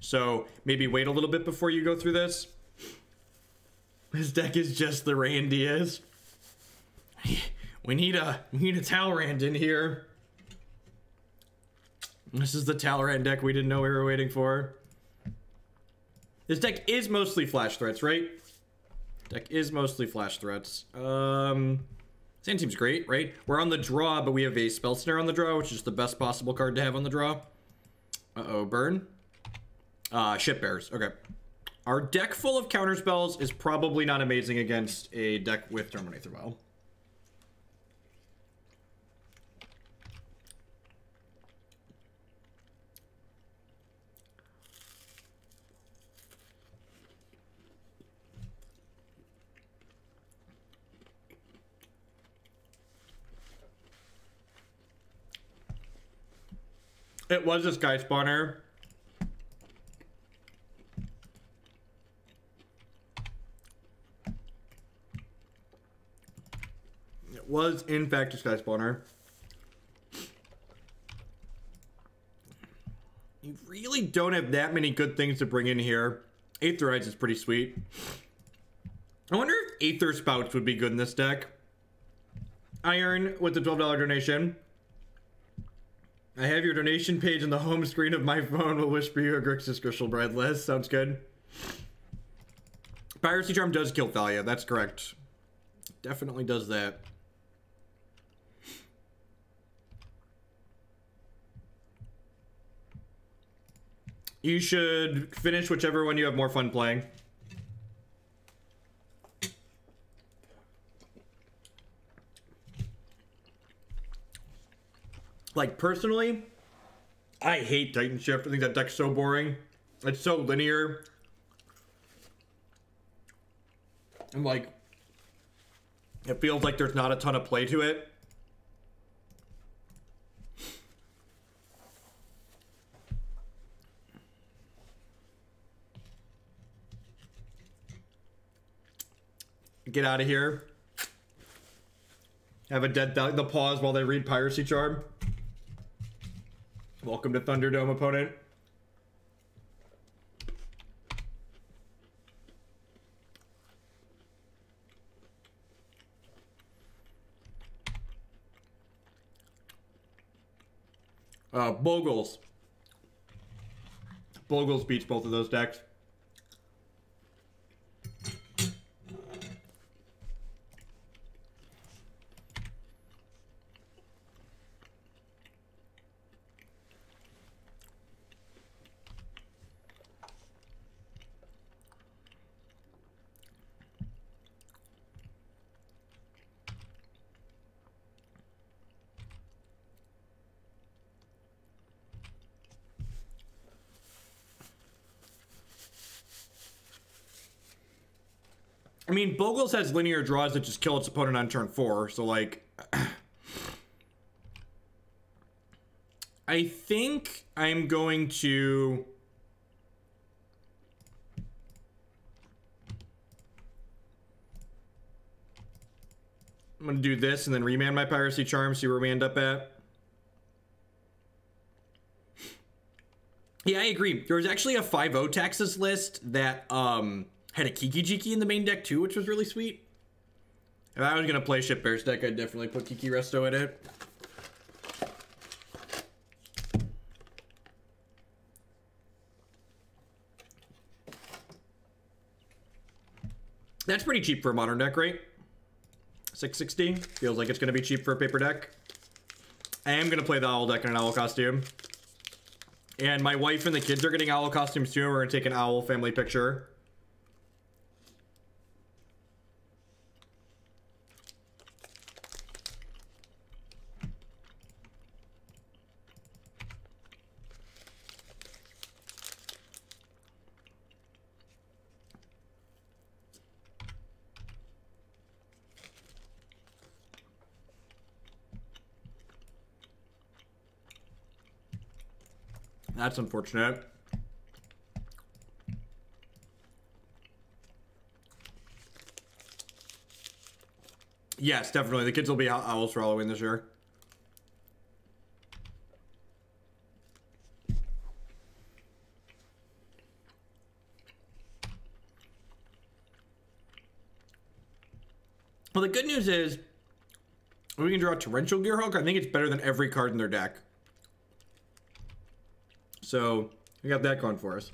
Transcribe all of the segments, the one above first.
So maybe wait a little bit before you go through this. His deck is just the Randias. We need a we need a Talrand in here. This is the Talrand deck we didn't know we were waiting for. This deck is mostly flash threats, right? Deck is mostly flash threats. Um, Sand Team's great, right? We're on the draw, but we have a Spell Snare on the draw, which is the best possible card to have on the draw. Uh-oh, burn. Uh, Ship Bears, okay. Our deck full of counter spells is probably not amazing against a deck with Terminator Well. It was a sky spawner. Was, in fact, a sky spawner. You really don't have that many good things to bring in here. Aetherize is pretty sweet. I wonder if Aether Spouts would be good in this deck. Iron with the $12 donation. I have your donation page on the home screen of my phone. Will wish for you a Grixis Crystal Bread list. Sounds good. Piracy Charm does kill Thalia. That's correct. Definitely does that. You should finish whichever one you have more fun playing. Like, personally, I hate Titan Shift. I think that deck's so boring. It's so linear. And, like, it feels like there's not a ton of play to it. Get out of here. Have a dead the pause while they read Piracy Charm. Welcome to Thunderdome, opponent. Uh, Bogles. Bogles beats both of those decks. Mean, Bogles has linear draws that just kill its opponent on turn four, so like... I think I'm going to... I'm going to do this and then remand my Piracy Charm, see where we end up at. Yeah, I agree. There was actually a 5-0 taxes list that, um... Had a Kiki Jiki in the main deck too, which was really sweet. If I was gonna play Ship Bears deck, I'd definitely put Kiki Resto in it. That's pretty cheap for a modern deck, right? 660 feels like it's gonna be cheap for a paper deck. I am gonna play the owl deck in an owl costume. And my wife and the kids are getting owl costumes too. We're gonna take an owl family picture. That's unfortunate. Yes, definitely. The kids will be owls for Halloween this year. Well, the good news is we can draw Torrential Gearhulk. I think it's better than every card in their deck. So we got that going for us.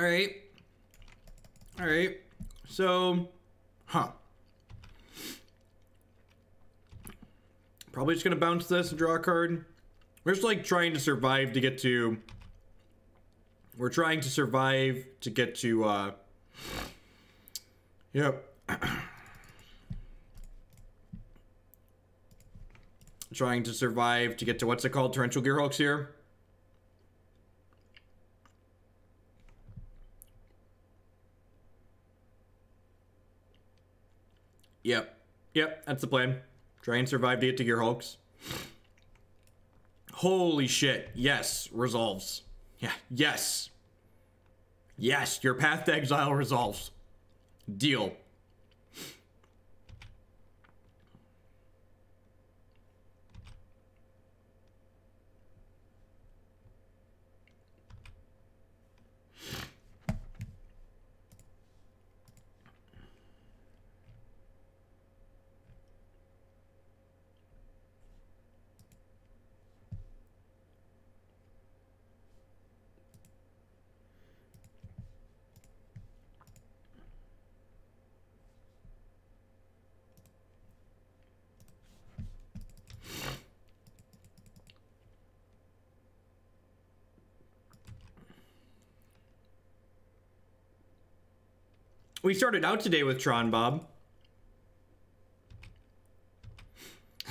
All right. All right. So, huh. Just gonna bounce this and draw a card. We're just like trying to survive to get to. We're trying to survive to get to, uh. Yep. trying to survive to get to what's it called? Torrential Gearhulks here. Yep. Yep, that's the plan. Try and survive to get to Gearhulks. Holy shit. Yes, resolves. Yeah, yes. Yes, your path to exile resolves. Deal. We started out today with Tron Bob.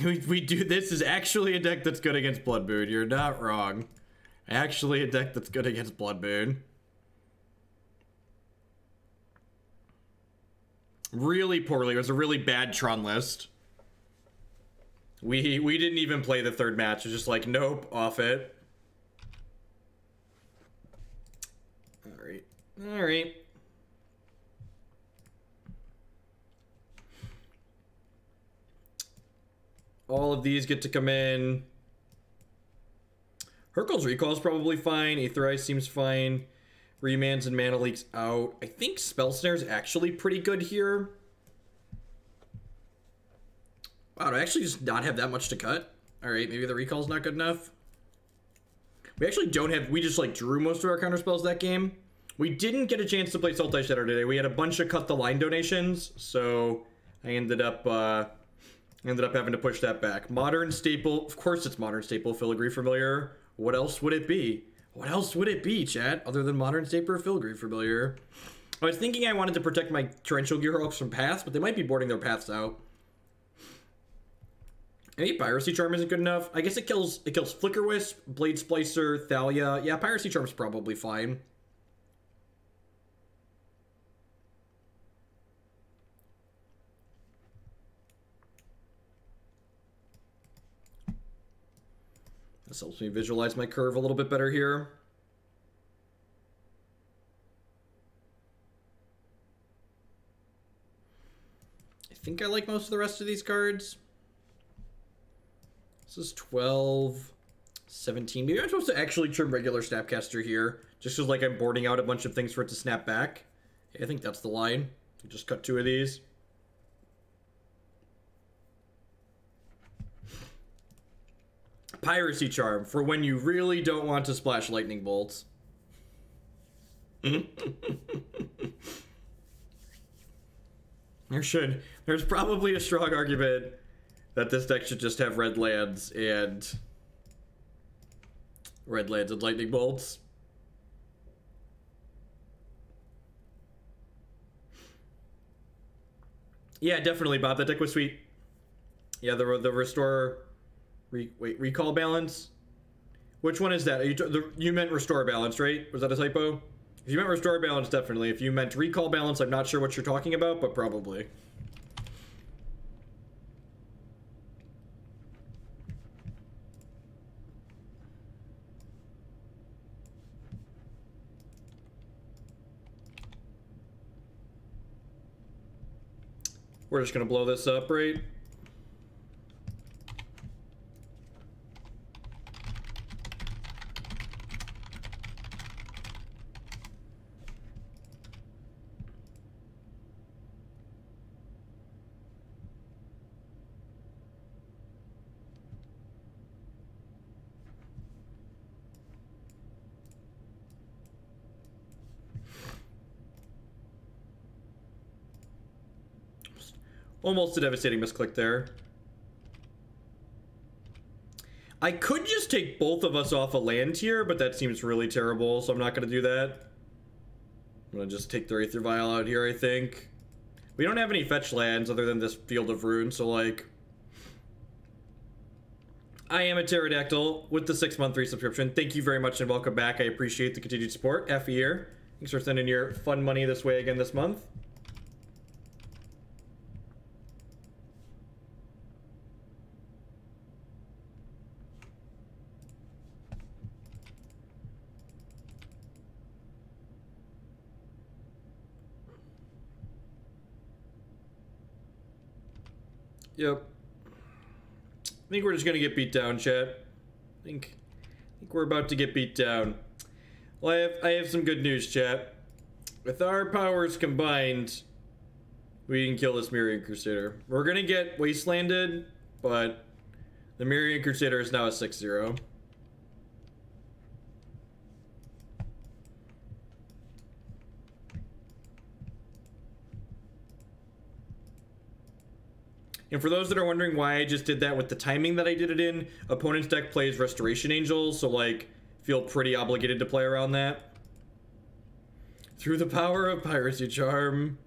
We, we do this is actually a deck that's good against Blood You're not wrong. Actually a deck that's good against Blood Really poorly. It was a really bad Tron list. We we didn't even play the third match. It was just like, nope, off it. Alright. Alright. All of these get to come in. Hurkyl's Recall is probably fine. Aetherize seems fine. Remands and Mana Leaks out. I think Spell Snare is actually pretty good here. Wow, I actually just not have that much to cut? Alright, maybe the recall's not good enough. We actually don't have... We just, like, drew most of our counter spells that game. We didn't get a chance to play Sultai Shadow today. We had a bunch of cut the line donations, so I ended up... Uh, Ended up having to push that back. Modern staple, of course it's modern staple, filigree familiar. What else would it be? What else would it be, chat, other than modern staple filigree familiar? I was thinking I wanted to protect my torrential gearhulks from paths, but they might be boarding their paths out. Maybe Piracy Charm isn't good enough. I guess it kills it kills Flickerwisp, Blade Splicer, Thalia. Yeah, Piracy Charm's probably fine. This helps me visualize my curve a little bit better here. I think I like most of the rest of these cards. This is 12, 17. Maybe I'm supposed to actually trim regular Snapcaster here. Just because like I'm boarding out a bunch of things for it to snap back. I think that's the line. Just cut two of these. Piracy Charm for when you really don't want to splash lightning bolts. there should. There's probably a strong argument that this deck should just have red lands and red lands and lightning bolts. Yeah, definitely, Bob. That deck was sweet. Yeah, the the restore Re wait, recall balance? Which one is that? You, the, you meant restore balance, right? Was that a typo? If you meant restore balance, definitely. If you meant recall balance, I'm not sure what you're talking about, but probably. We're just gonna blow this up, right? Almost a devastating misclick there. I could just take both of us off a land here, but that seems really terrible, so I'm not going to do that. I'm going to just take the Aether Vial out here, I think. We don't have any fetch lands other than this Field of Ruin, so, like... I am a pterodactyl with the six-month resubscription. Thank you very much and welcome back. I appreciate the continued support. Half a year. Thanks for sending your fun money this way again this month. Yep. I think we're just gonna get beat down, chat. I think, I think we're about to get beat down. Well, I have, I have some good news, chat. With our powers combined, we can kill this Mirran Crusader. We're gonna get wastelanded, but the Mirran Crusader is now a 6-0. And for those that are wondering why I just did that with the timing that I did it in, opponent's deck plays Restoration Angel, so like, feel pretty obligated to play around that. Through the power of Piracy Charm.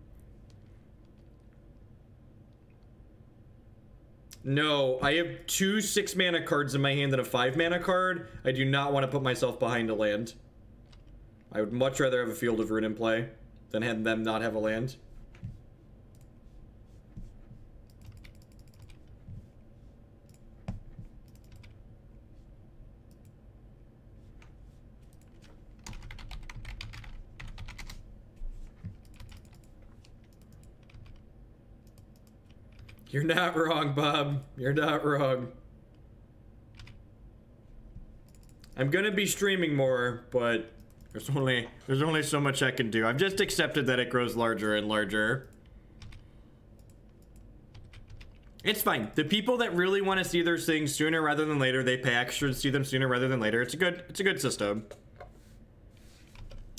No, I have two six mana cards in my hand and a five mana card. I do not want to put myself behind a land. I would much rather have a Field of Ruin in play than have them not have a land. You're not wrong, Bob. You're not wrong. I'm gonna be streaming more, but there's only there's only so much I can do. I've just accepted that it grows larger and larger. It's fine. The people that really want to see their things sooner rather than later, they pay extra to see them sooner rather than later. It's a good it's a good system.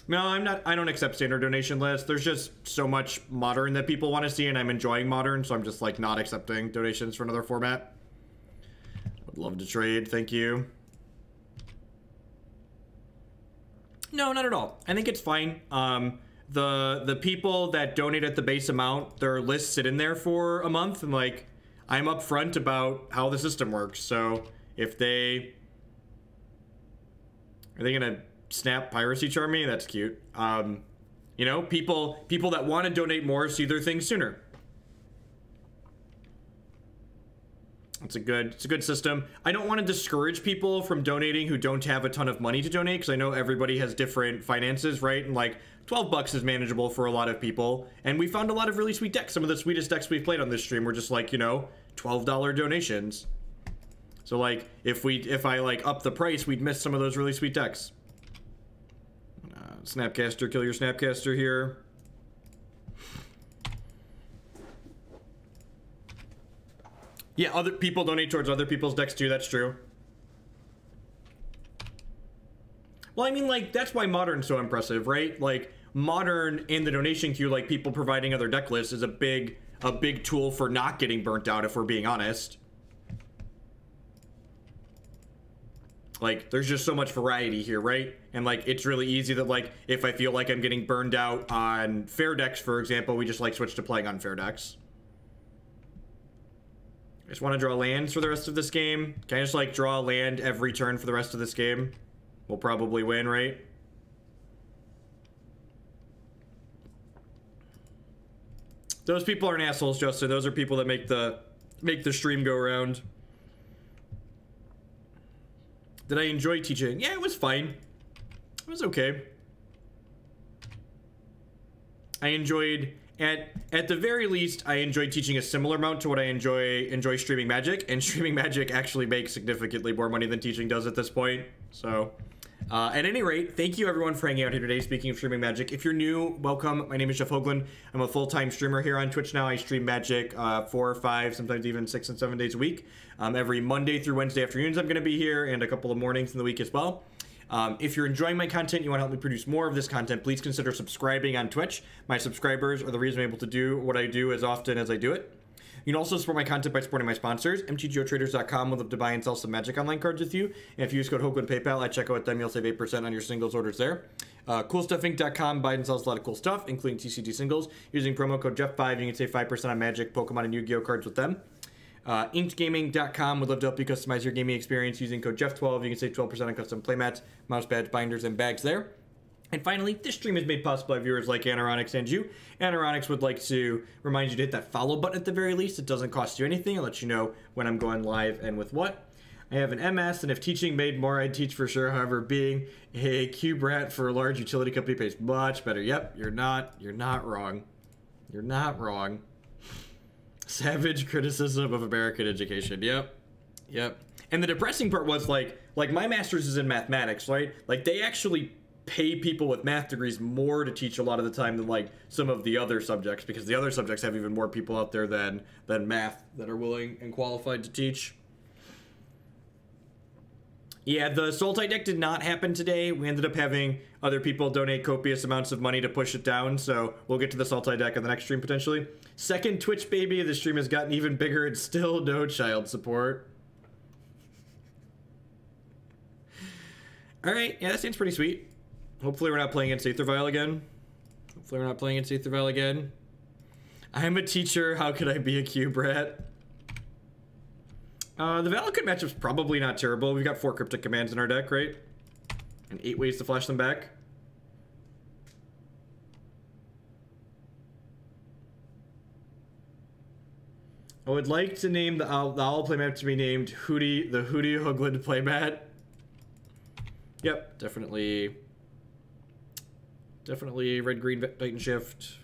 No, I'm not. I don't accept standard donation lists. There's just so much modern that people want to see, and I'm enjoying modern, so I'm just like not accepting donations for another format. Would love to trade. Thank you. No, not at all. I think it's fine. Um, the the people that donate at the base amount, their lists sit in there for a month, and like I'm upfront about how the system works. So if they are they gonna snap piracy charm me. That's cute. Um, you know, people people that want to donate more see their things sooner. It's a good it's a good system. I don't want to discourage people from donating who don't have a ton of money to donate because I know everybody has different finances, right? And like 12 bucks is manageable for a lot of people. And we found a lot of really sweet decks. Some of the sweetest decks we've played on this stream were just like, you know, $12 donations. So like if we if I like up the price, we'd miss some of those really sweet decks. Snapcaster, kill your Snapcaster here. Yeah, other people donate towards other people's decks too, that's true. Well, I mean, like, that's why Modern's so impressive, right? Like, Modern in the donation queue, like, people providing other deck lists is a big, a big tool for not getting burnt out, if we're being honest. Like, there's just so much variety here, right? And, like, it's really easy that, like, if I feel like I'm getting burned out on fair decks, for example, we just, like, switch to playing on fair decks. I just want to draw lands for the rest of this game. Can I just, like, draw land every turn for the rest of this game? We'll probably win, right? Those people aren't assholes, Justin. Those are people that make the make the stream go around. Did I enjoy teaching? Yeah, it was fine. It was okay. I enjoyed at at the very least I enjoyed teaching a similar amount to what I enjoy enjoy streaming magic and streaming magic actually makes significantly more money than teaching does at this point. So uh, at any rate, thank you everyone for hanging out here today. Speaking of streaming magic, if you're new, welcome. My name is Jeff Hoogland. I'm a full-time streamer here on Twitch now. I stream magic uh, four or five, sometimes even six and seven days a week. Um, every Monday through Wednesday afternoons, I'm going to be here, and a couple of mornings in the week as well. Um, if you're enjoying my content, you want to help me produce more of this content, please consider subscribing on Twitch. My subscribers are the reason I'm able to do what I do as often as I do it. You can also support my content by supporting my sponsors. MTGOtraders.com will love to buy and sell some Magic Online cards with you. And if you use code Hoogland PayPal at checkout with them, you'll save 8% on your singles orders there. Uh, CoolStuffInc.com buys and sells a lot of cool stuff, including TCG singles. Using promo code Jeff5, you can save 5% on Magic, Pokemon, and Yu-Gi-Oh cards with them. Uh, InkedGaming.com would love to help you customize your gaming experience using code Jeff12. You can save 12% on custom playmats, mouse pads, binders, and bags there. And finally, this stream is made possible by viewers like Anironics and you. Anironics would like to remind you to hit that follow button at the very least. It doesn't cost you anything. I'll let you know when I'm going live and with what. I have an MS, and if teaching made more, I'd teach for sure. However, being a cube rat for a large utility company pays much better. Yep, you're not, you're not wrong. You're not wrong. Savage criticism of American education. Yep, yep. And the depressing part was like, like my master's is in mathematics, right? Like they actually pay people with math degrees more to teach a lot of the time than like some of the other subjects because the other subjects have even more people out there than than math that are willing and qualified to teach. Yeah, the Sultai deck did not happen today. We ended up having other people donate copious amounts of money to push it down, so we'll get to the Sultai deck in the next stream potentially. Second Twitch baby, the stream has gotten even bigger and still no child support. Alright, yeah, that seems pretty sweet. Hopefully we're not playing against Aether Vial again. Hopefully we're not playing against Aether Vial again. I'm a teacher, how could I be a cube rat? Uh, the Valakut matchup's probably not terrible. We've got four Cryptic Commands in our deck, right? And eight ways to flash them back. I would like to name the owl, the owl playmat to be named Hootie, the Hootie Hoogland playmat. Yep, definitely Definitely red green Titan Shift.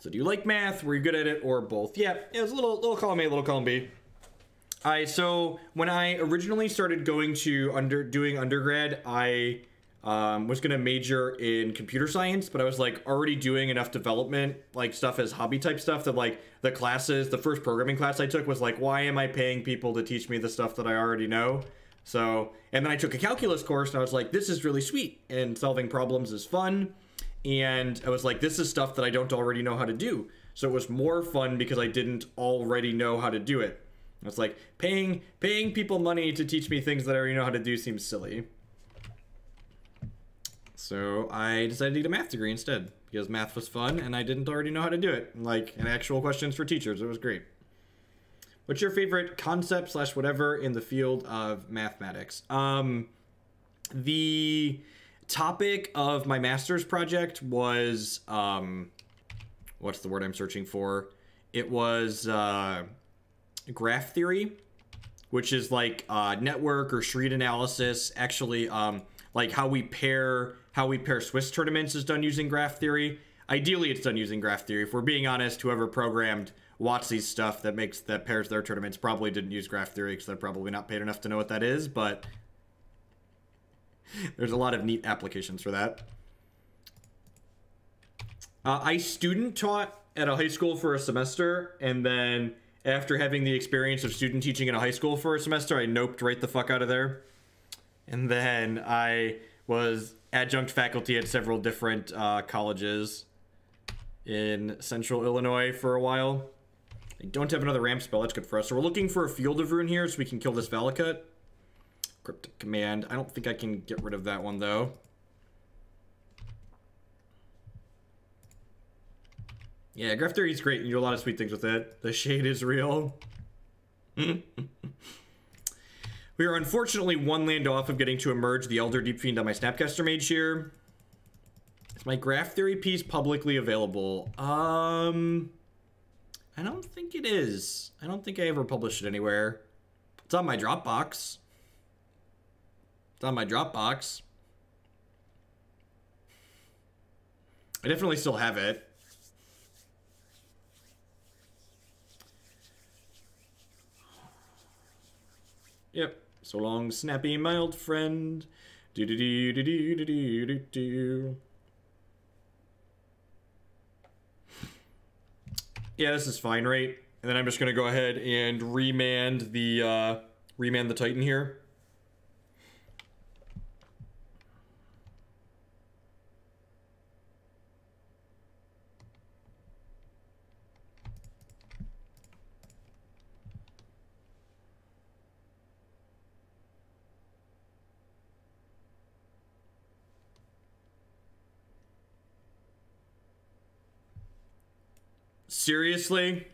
So do you like math? Were you good at it or both? Yeah, it was a little little column A, little column B. I so when I originally started going to under doing undergrad, I um, was gonna major in computer science, but I was like already doing enough development like stuff as hobby type stuff that like the classes, the first programming class I took was like, why am I paying people to teach me the stuff that I already know? So, and then I took a calculus course and I was like, this is really sweet and solving problems is fun. And I was like, this is stuff that I don't already know how to do. So it was more fun because I didn't already know how to do it. It's like paying paying people money to teach me things that I already know how to do seems silly. So I decided to get a math degree instead because math was fun and I didn't already know how to do it. Like, and actual questions for teachers. It was great. What's your favorite concept slash whatever in the field of mathematics? Um, the topic of my master's project was um, what's the word I'm searching for? It was uh, graph theory, which is like uh, network or street analysis. Actually, um, like how we pair how we pair Swiss tournaments is done using graph theory. Ideally, it's done using graph theory. If we're being honest, whoever programmed WotC's stuff that makes that pairs their tournaments probably didn't use graph theory because they're probably not paid enough to know what that is, but there's a lot of neat applications for that. Uh, I student taught at a high school for a semester, and then after having the experience of student teaching in a high school for a semester, I noped right the fuck out of there. And then I was adjunct faculty at several different uh, colleges in central Illinois for a while. I don't have another ramp spell. That's good for us. So we're looking for a Field of Ruin here so we can kill this Valakut. Cryptic Command. I don't think I can get rid of that one, though. Yeah, Graph Theory is great. You do a lot of sweet things with it. The shade is real. we are unfortunately one land off of getting to emerge the Elder Deep Fiend on my Snapcaster Mage here. Is my graph theory piece publicly available? Um, I don't think it is. I don't think I ever published it anywhere. It's on my Dropbox. It's on my Dropbox. I definitely still have it. Yep. So long, snappy, mild friend. Do do do do do do do do Yeah, this is fine, right? And then I'm just gonna go ahead and remand the uh, remand the Titan here. Seriously?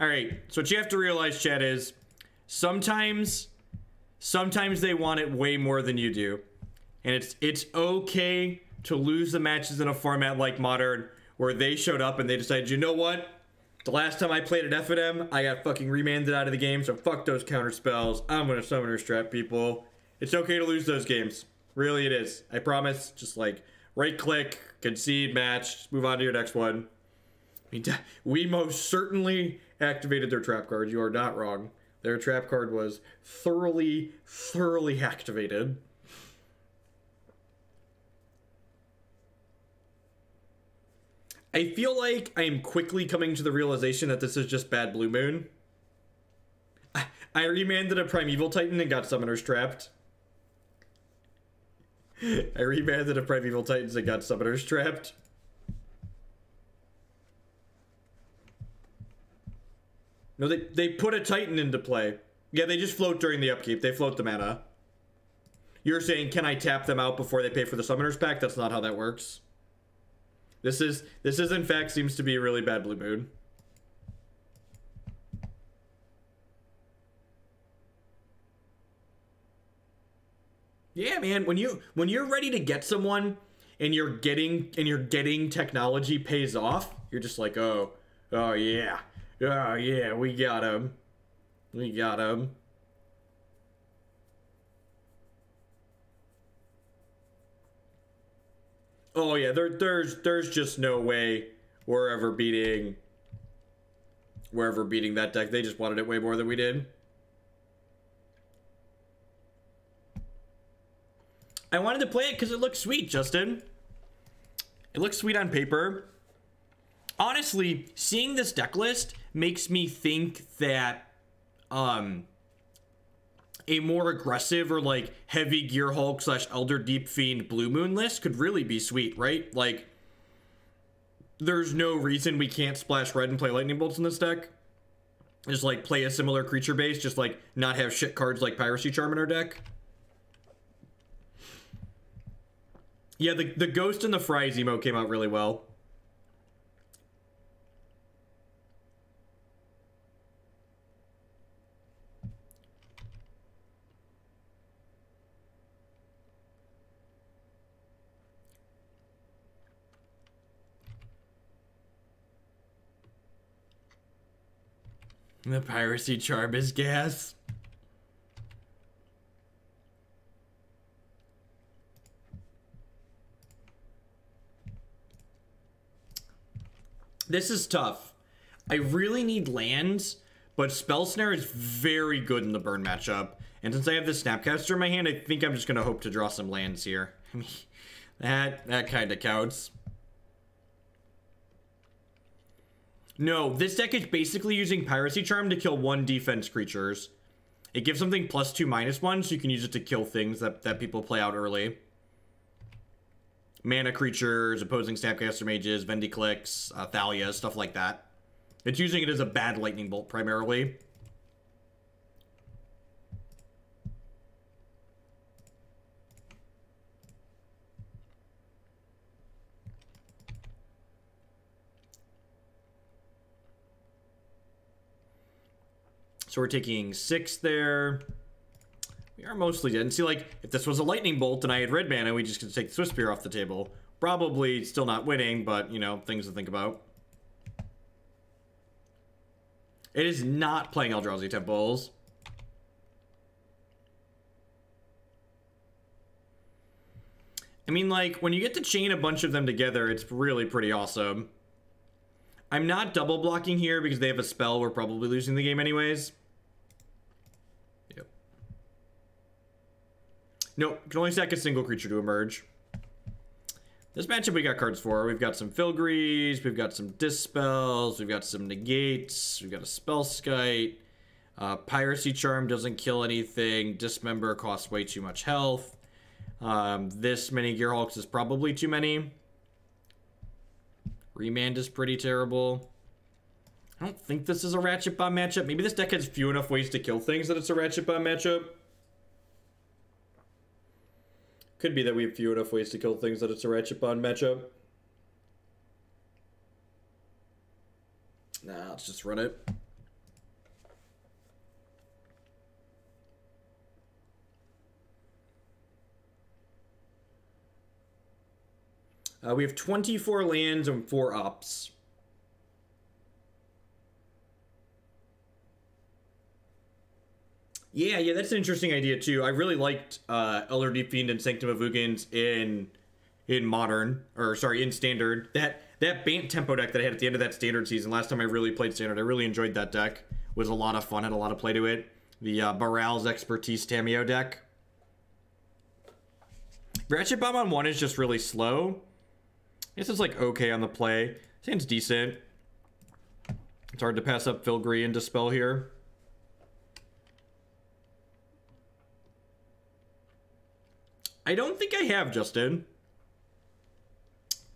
All right. So what you have to realize, Chad, is sometimes, sometimes they want it way more than you do, and it's it's okay to lose the matches in a format like modern, where they showed up and they decided, you know what? The last time I played at FNM, I got fucking remanded out of the game, so fuck those counter spells. I'm gonna Summoner's Trap people. It's okay to lose those games. Really, it is. I promise. Just like right click, concede match, move on to your next one. Mean, we most certainly activated their trap card. You are not wrong. Their trap card was thoroughly, thoroughly activated. I feel like I am quickly coming to the realization that this is just bad Blue Moon. I, I remanded a Primeval Titan and got Summoners trapped. I remanded a Primeval Titans and got Summoners trapped. No, they, they put a Titan into play. Yeah, they just float during the upkeep. They float the mana. You're saying, can I tap them out before they pay for the Summoner's Pact? That's not how that works. This is, this is in fact seems to be a really bad Blue Moon. Yeah, man, when you when you're ready to get someone and you're getting and you're getting technology pays off, you're just like, "Oh, oh yeah. Oh yeah, we got him. We got him." Oh yeah, there there's there's just no way we're ever beating we're ever beating that deck. They just wanted it way more than we did. I wanted to play it because it looks sweet, Justin. It looks sweet on paper. Honestly, seeing this deck list makes me think that um a more aggressive or like heavy Gear Hulk slash Elder Deep Fiend Blue Moon list could really be sweet, right? Like, there's no reason we can't splash red and play Lightning Bolts in this deck. Just like play a similar creature base, just like not have shit cards like Piracy Charm in our deck. Yeah, the, the Ghost and the Fries emo came out really well. The piracy charm is gas. This is tough. I really need lands, but Spell Snare is very good in the burn matchup. And since I have the Snapcaster in my hand, I think I'm just going to hope to draw some lands here. I mean, that, that kind of counts. No, this deck is basically using Piracy Charm to kill one defense creatures. It gives something plus two, minus one, so you can use it to kill things that, that people play out early. Mana creatures, opposing Snapcaster Mages, Vendiclicks, uh, Thalia, stuff like that. It's using it as a bad Lightning Bolt primarily. So we're taking six there. We are mostly dead. And see, like, if this was a lightning bolt and I had red mana, we just could take the Swiftspear off the table. Probably still not winning, but, you know, things to think about. It is not playing Eldrazi Temples. I mean, like, when you get to chain a bunch of them together, it's really pretty awesome. I'm not double blocking here because they have a spell. We're probably losing the game anyways. Nope, can only stack a single creature to emerge. This matchup we got cards for. We've got some Filigrees, we've got some Dispels, we've got some Negates, we've got a Spellskite. Uh, Piracy Charm doesn't kill anything. Dismember costs way too much health. Um, this many Gearhulks is probably too many. Remand is pretty terrible. I don't think this is a Ratchet Bomb matchup. Maybe this deck has few enough ways to kill things that it's a Ratchet Bomb matchup. Could be that we have few enough ways to kill things that it's a Ratchet Bomb matchup. Nah, let's just run it. Uh, we have 24 lands and 4 ups. Yeah, yeah, that's an interesting idea too. I really liked uh, Elder Fiend and Sanctum of Ugins in in modern, or sorry, in standard. That that Bant tempo deck that I had at the end of that standard season. Last time I really played standard, I really enjoyed that deck. Was a lot of fun, had a lot of play to it. The uh, Baral's Expertise Tamiyo deck. Ratchet Bomb on one is just really slow. I guess it's like okay on the play. Seems decent. It's hard to pass up Filigree and Dispel here. I don't think I have, Justin.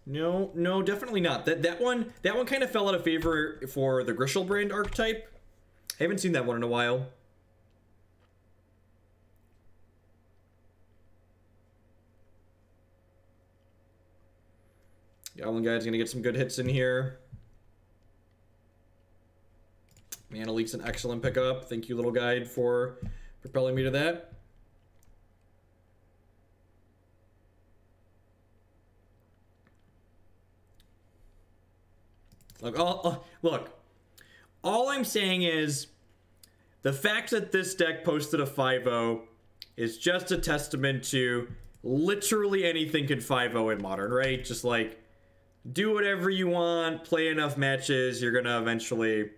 No, no, definitely not. That that one that one kind of fell out of favor for the Griselbrand archetype. I haven't seen that one in a while. Goblin Guy's gonna get some good hits in here. Mana Leak's an excellent pickup. Thank you, little guide, for propelling me to that. Look, all, look, all I'm saying is the fact that this deck posted a 5-0 is just a testament to literally anything can 5-0 in Modern, right? Just like do whatever you want, play enough matches, you're gonna eventually.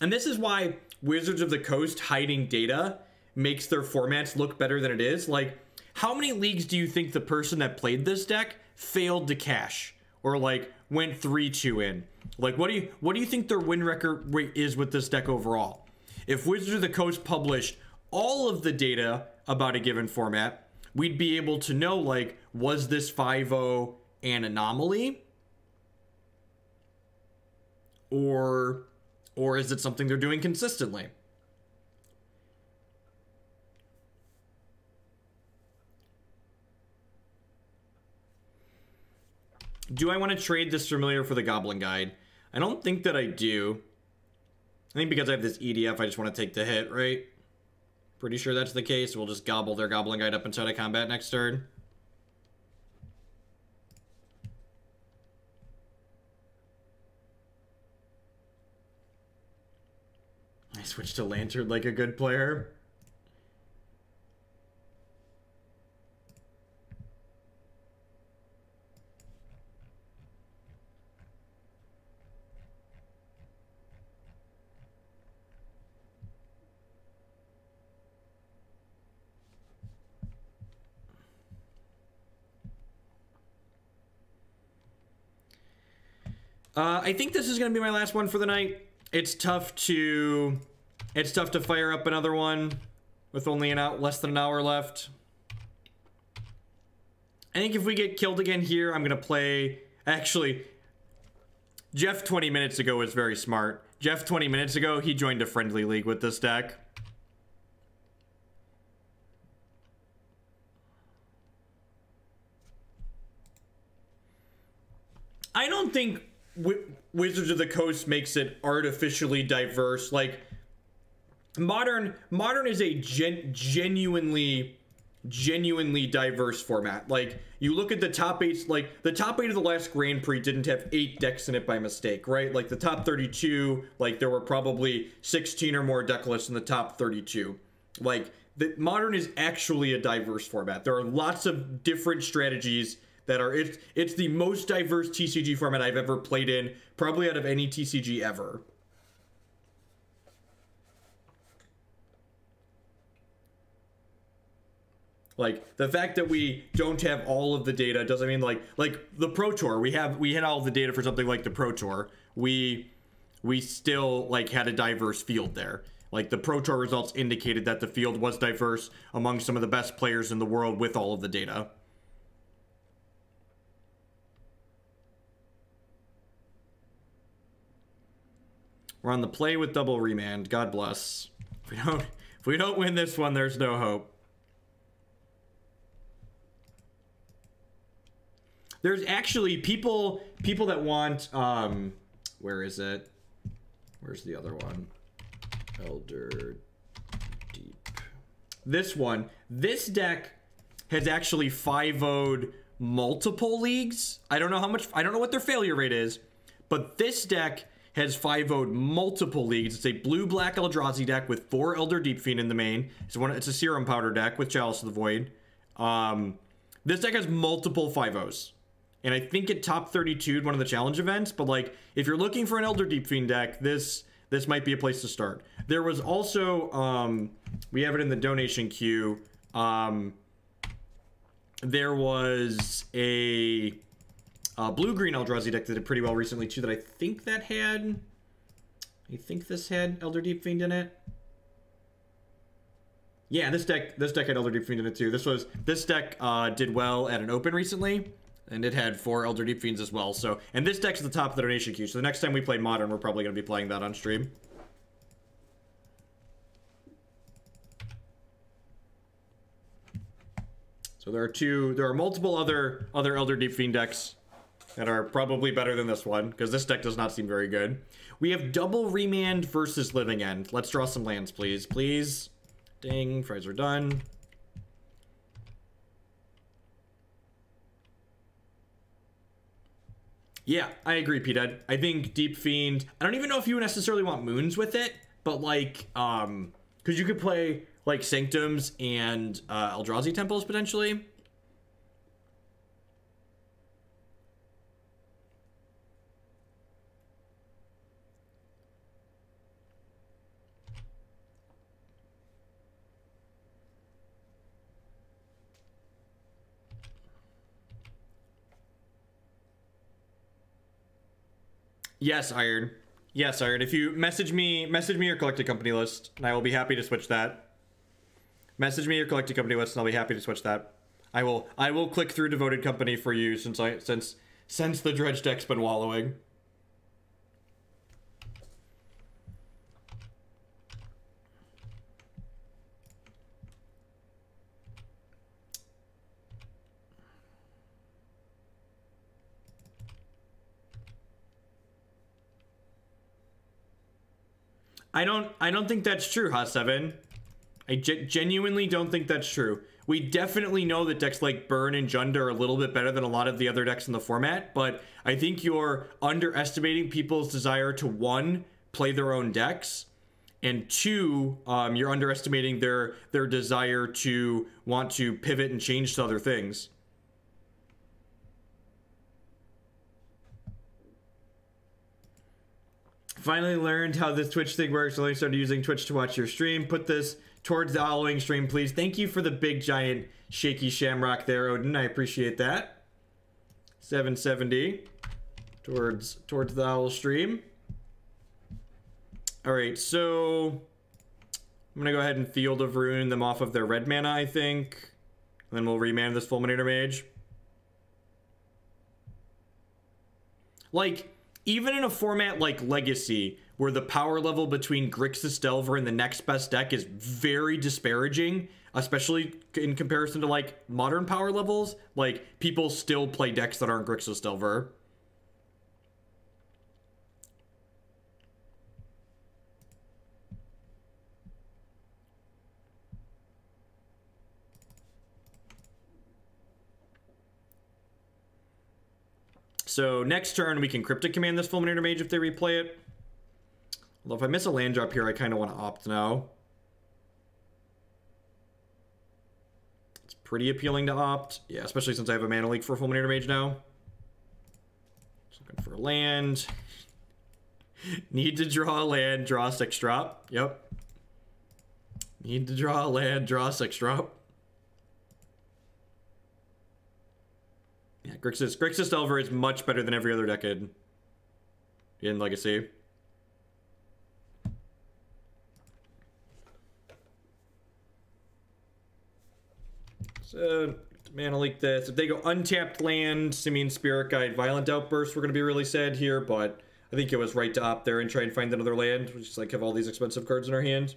And this is why Wizards of the Coast hiding data makes their formats look better than it is. Like, how many leagues do you think the person that played this deck failed to cash or like went three two in? Like, what do you what do you think their win record is with this deck overall? If Wizards of the Coast published all of the data about a given format, we'd be able to know like was this 5-0 an anomaly or or is it something they're doing consistently? Do I want to trade this familiar for the Goblin Guide? I don't think that I do. I think because I have this EDF, I just want to take the hit, right? Pretty sure that's the case. We'll just gobble their Goblin Guide up inside of combat next turn. I switched to Lantern like a good player. Uh, I think this is going to be my last one for the night. It's tough to it's tough to fire up another one with only an out less than an hour left. I think if we get killed again here, I'm gonna play. Actually, Jeff 20 minutes ago was very smart. Jeff 20 minutes ago, he joined a friendly league with this deck. I don't think Wizards of the Coast makes it artificially diverse. Like, modern modern is a gen, genuinely genuinely diverse format. Like you look at the top eight, like the top eight of the last Grand Prix didn't have eight decks in it by mistake, right? Like the top 32, like there were probably 16 or more deck lists in the top 32. Like the modern is actually a diverse format. There are lots of different strategies that are it's it's the most diverse TCG format I've ever played in, probably out of any TCG ever. Like the fact that we don't have all of the data doesn't mean like like the Pro Tour we have we had all the data for something like the Pro Tour we we still like had a diverse field there. Like the Pro Tour results indicated that the field was diverse among some of the best players in the world with all of the data. We're on the play with double remand. God bless. If we don't if we don't win this one, there's no hope. There's actually people people that want um where is it? Where's the other one? Elder Deep. This one. This deck has actually 5 0'd multiple leagues. I don't know how much I don't know what their failure rate is, but this deck has 5 0'd multiple leagues. It's a blue black Eldrazi deck with four Elder Deep Fiend in the main. It's one it's a serum powder deck with Chalice of the Void. Um this deck has multiple 5 0s and I think it top 32 one of the challenge events. But like, if you're looking for an Elder Deep Fiend deck, this this might be a place to start. There was also um, we have it in the donation queue. Um, there was a, a blue green Eldrazi deck that did pretty well recently too. That I think that had. I think this had Elder Deep Fiend in it. Yeah, this deck this deck had Elder Deep Fiend in it too. This was this deck uh, did well at an open recently and it had four Elder Deep Fiends as well. So, and this deck's at the top of the donation queue. So the next time we play Modern, we're probably going to be playing that on stream. So there are two, there are multiple other other Elder Deep Fiend decks that are probably better than this one because this deck does not seem very good. We have double remand versus living end. Let's draw some lands, please. Please. Ding, fries are done. Yeah, I agree, Pete. I think Deep Fiend. I don't even know if you necessarily want moons with it, but like, um, because you could play like Sanctums and uh, Eldrazi temples potentially. Yes, Iron. Yes, Iron. If you message me, message me your collected company list, and I will be happy to switch that. Message me your collected company list, and I'll be happy to switch that. I will. I will click through devoted company for you since I since since the dredge deck's been wallowing. I don't I don't think that's true, Hot Seven. I genuinely don't think that's true. We definitely know that decks like Burn and Jund are a little bit better than a lot of the other decks in the format, but I think you're underestimating people's desire to one play their own decks, and two, um, you're underestimating their their desire to want to pivot and change to other things. Finally learned how this Twitch thing works. Only started using Twitch to watch your stream. Put this towards the following stream, please. Thank you for the big giant shaky shamrock there, Odin. I appreciate that. 770 towards towards the owl stream. All right, so I'm gonna go ahead and Field of Ruin them off of their red mana, I think. And then we'll remand this Fulminator Mage. Like, even in a format like Legacy, where the power level between Grixis Delver and the next best deck is very disparaging, especially in comparison to like modern power levels, like people still play decks that aren't Grixis Delver. So next turn, we can Cryptic Command this Fulminator Mage if they replay it. Although if I miss a land drop here, I kind of want to opt now. It's pretty appealing to opt. Yeah, especially since I have a mana leak for Fulminator Mage now. Just looking for a land. Need to draw a land, draw six drop. Yep. Need to draw a land, draw six drop. Yeah, Grixis, Grixis Delver is much better than every other decade in Legacy. So, mana leak this. If they go untapped land, Simian Spirit Guide, Violent Outburst, we're going to be really sad here, but I think it was right to opt there and try and find another land. We just like have all these expensive cards in our hand.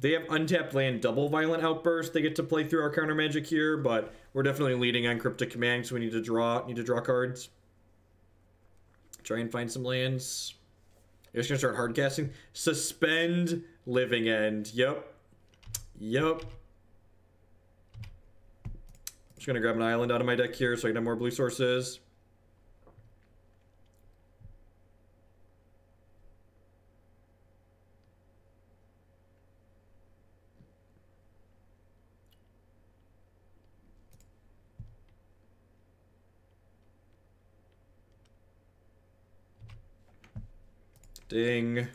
They have untapped land double violent outburst. They get to play through our counter magic here, but we're definitely leading on cryptic command, so we need to draw need to draw cards. Try and find some lands. You're just gonna start hard casting. Suspend living end. Yep. Yep. Just gonna grab an island out of my deck here so I can have more blue sources. Ding.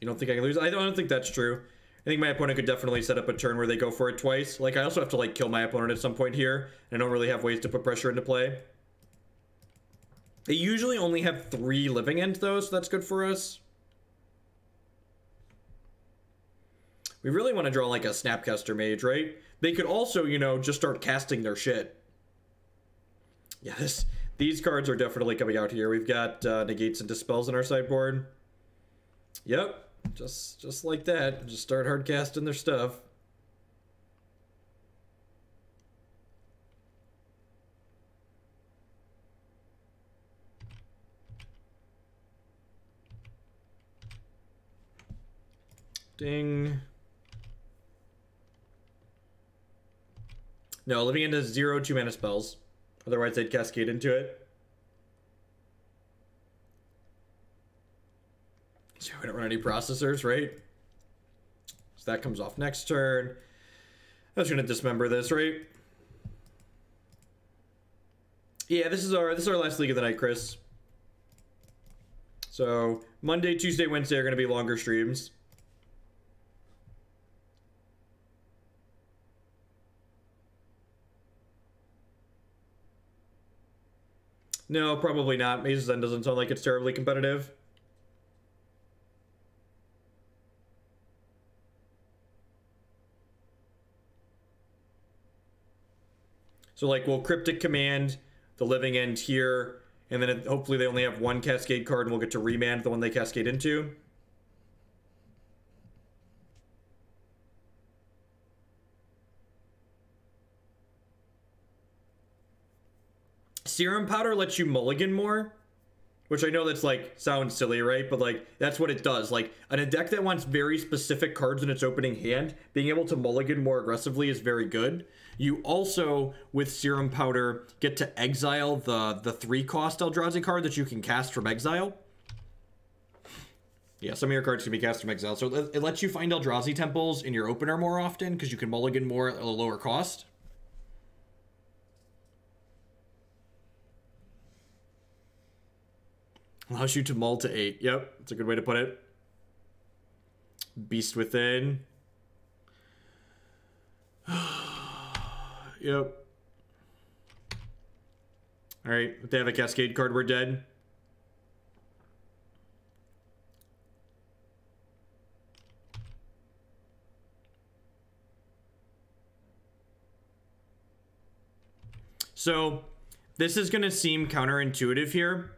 You don't think I can lose? I don't, think that's true. I think my opponent could definitely set up a turn where they go for it twice. Like, I also have to, like, kill my opponent at some point here. And I don't really have ways to put pressure into play. They usually only have three living ends, though, so that's good for us. We really want to draw, like, a Snapcaster Mage, right? They could also, you know, just start casting their shit. Yeah, this these cards are definitely coming out here. We've got uh, negates and dispels in our sideboard. Yep, just just like that. Just start hard casting their stuff. Ding. No, living into zero two mana spells. Otherwise, they'd cascade into it. So we don't run any processors, right? So that comes off next turn. I was gonna dismember this, right? Yeah, this is our this is our last league of the night, Chris. So Monday, Tuesday, Wednesday are gonna be longer streams. No, probably not. Maze's End doesn't sound like it's terribly competitive. So like we'll Cryptic Command the living end here, and then it, hopefully they only have one Cascade card and we'll get to remand the one they Cascade into. Serum powder lets you mulligan more. Which I know that's like sounds silly, right? But like that's what it does. Like in a deck that wants very specific cards in its opening hand, being able to mulligan more aggressively is very good. You also, with Serum Powder, get to exile the the three cost Eldrazi card that you can cast from exile. Yeah, some of your cards can be cast from exile. So it lets you find Eldrazi temples in your opener more often because you can mulligan more at a lower cost. Allows you to mull to eight. Yep, that's a good way to put it. Beast Within. yep. Alright, if they have a Cascade card, we're dead. So, this is going to seem counterintuitive here,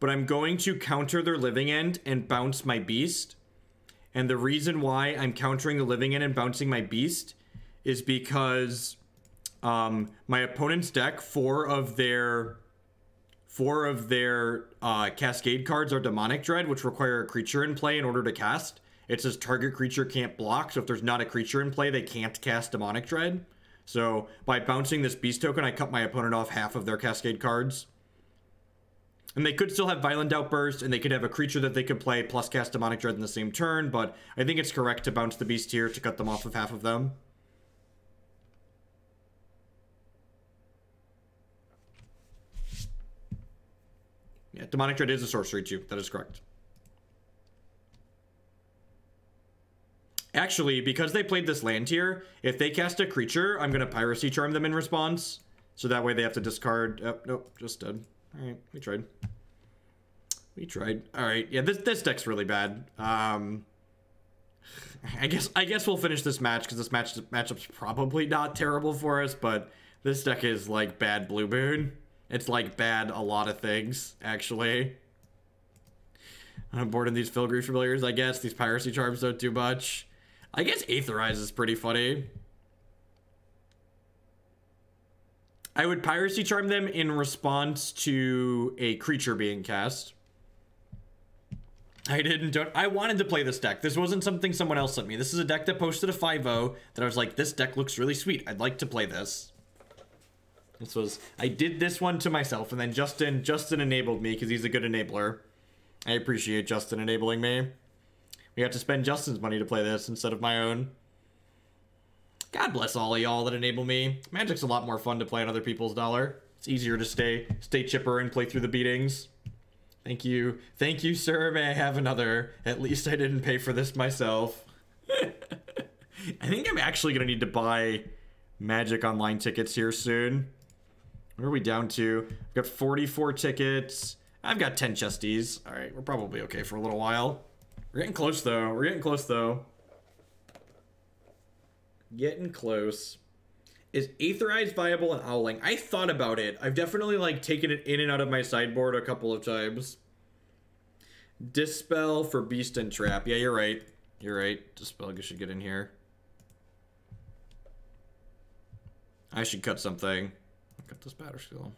but I'm going to counter their living end and bounce my beast. And the reason why I'm countering the living end and bouncing my beast is because um, my opponent's deck, four of their four of their uh, cascade cards are demonic dread, which require a creature in play in order to cast. It says target creature can't block, so if there's not a creature in play, they can't cast demonic dread. So by bouncing this beast token, I cut my opponent off half of their cascade cards. And they could still have Violent Outburst, and they could have a creature that they could play plus cast Demonic Dread in the same turn, but I think it's correct to bounce the Beast here to cut them off of half of them. Yeah, Demonic Dread is a sorcery too. That is correct. Actually, because they played this land here, if they cast a creature, I'm going to Piracy Charm them in response. So that way they have to discard... Oh, nope, just dead. Alright, we tried. We tried. Alright, yeah, this, this deck's really bad. Um... I guess I guess we'll finish this match because this match matchup's probably not terrible for us, but this deck is like bad blue moon. It's like bad a lot of things, actually. I'm bored of these filigree familiars, I guess. These piracy charms don't do much. I guess Aetherize is pretty funny. I would Piracy Charm them in response to a creature being cast. I didn't don't I wanted to play this deck. This wasn't something someone else sent me. This is a deck that posted a 5-0 that I was like, this deck looks really sweet. I'd like to play this. This was I did this one to myself and then Justin Justin enabled me because he's a good enabler. I appreciate Justin enabling me. We got to spend Justin's money to play this instead of my own. God bless all of y'all that enable me. Magic's a lot more fun to play on other people's dollar. It's easier to stay stay chipper and play through the beatings. Thank you. Thank you, sir. May I have another? At least I didn't pay for this myself. I think I'm actually going to need to buy Magic Online tickets here soon. What are we down to? I've got 44 tickets. I've got 10 chesties. All right, we're probably okay for a little while. We're getting close, though. We're getting close, though. Getting close. Is Aetherize viable and Howling? I thought about it. I've definitely like taken it in and out of my sideboard a couple of times. Dispel for Beast and Trap. Yeah, you're right. You're right. Dispel should get in here. I should cut something. Cut this Batterskull.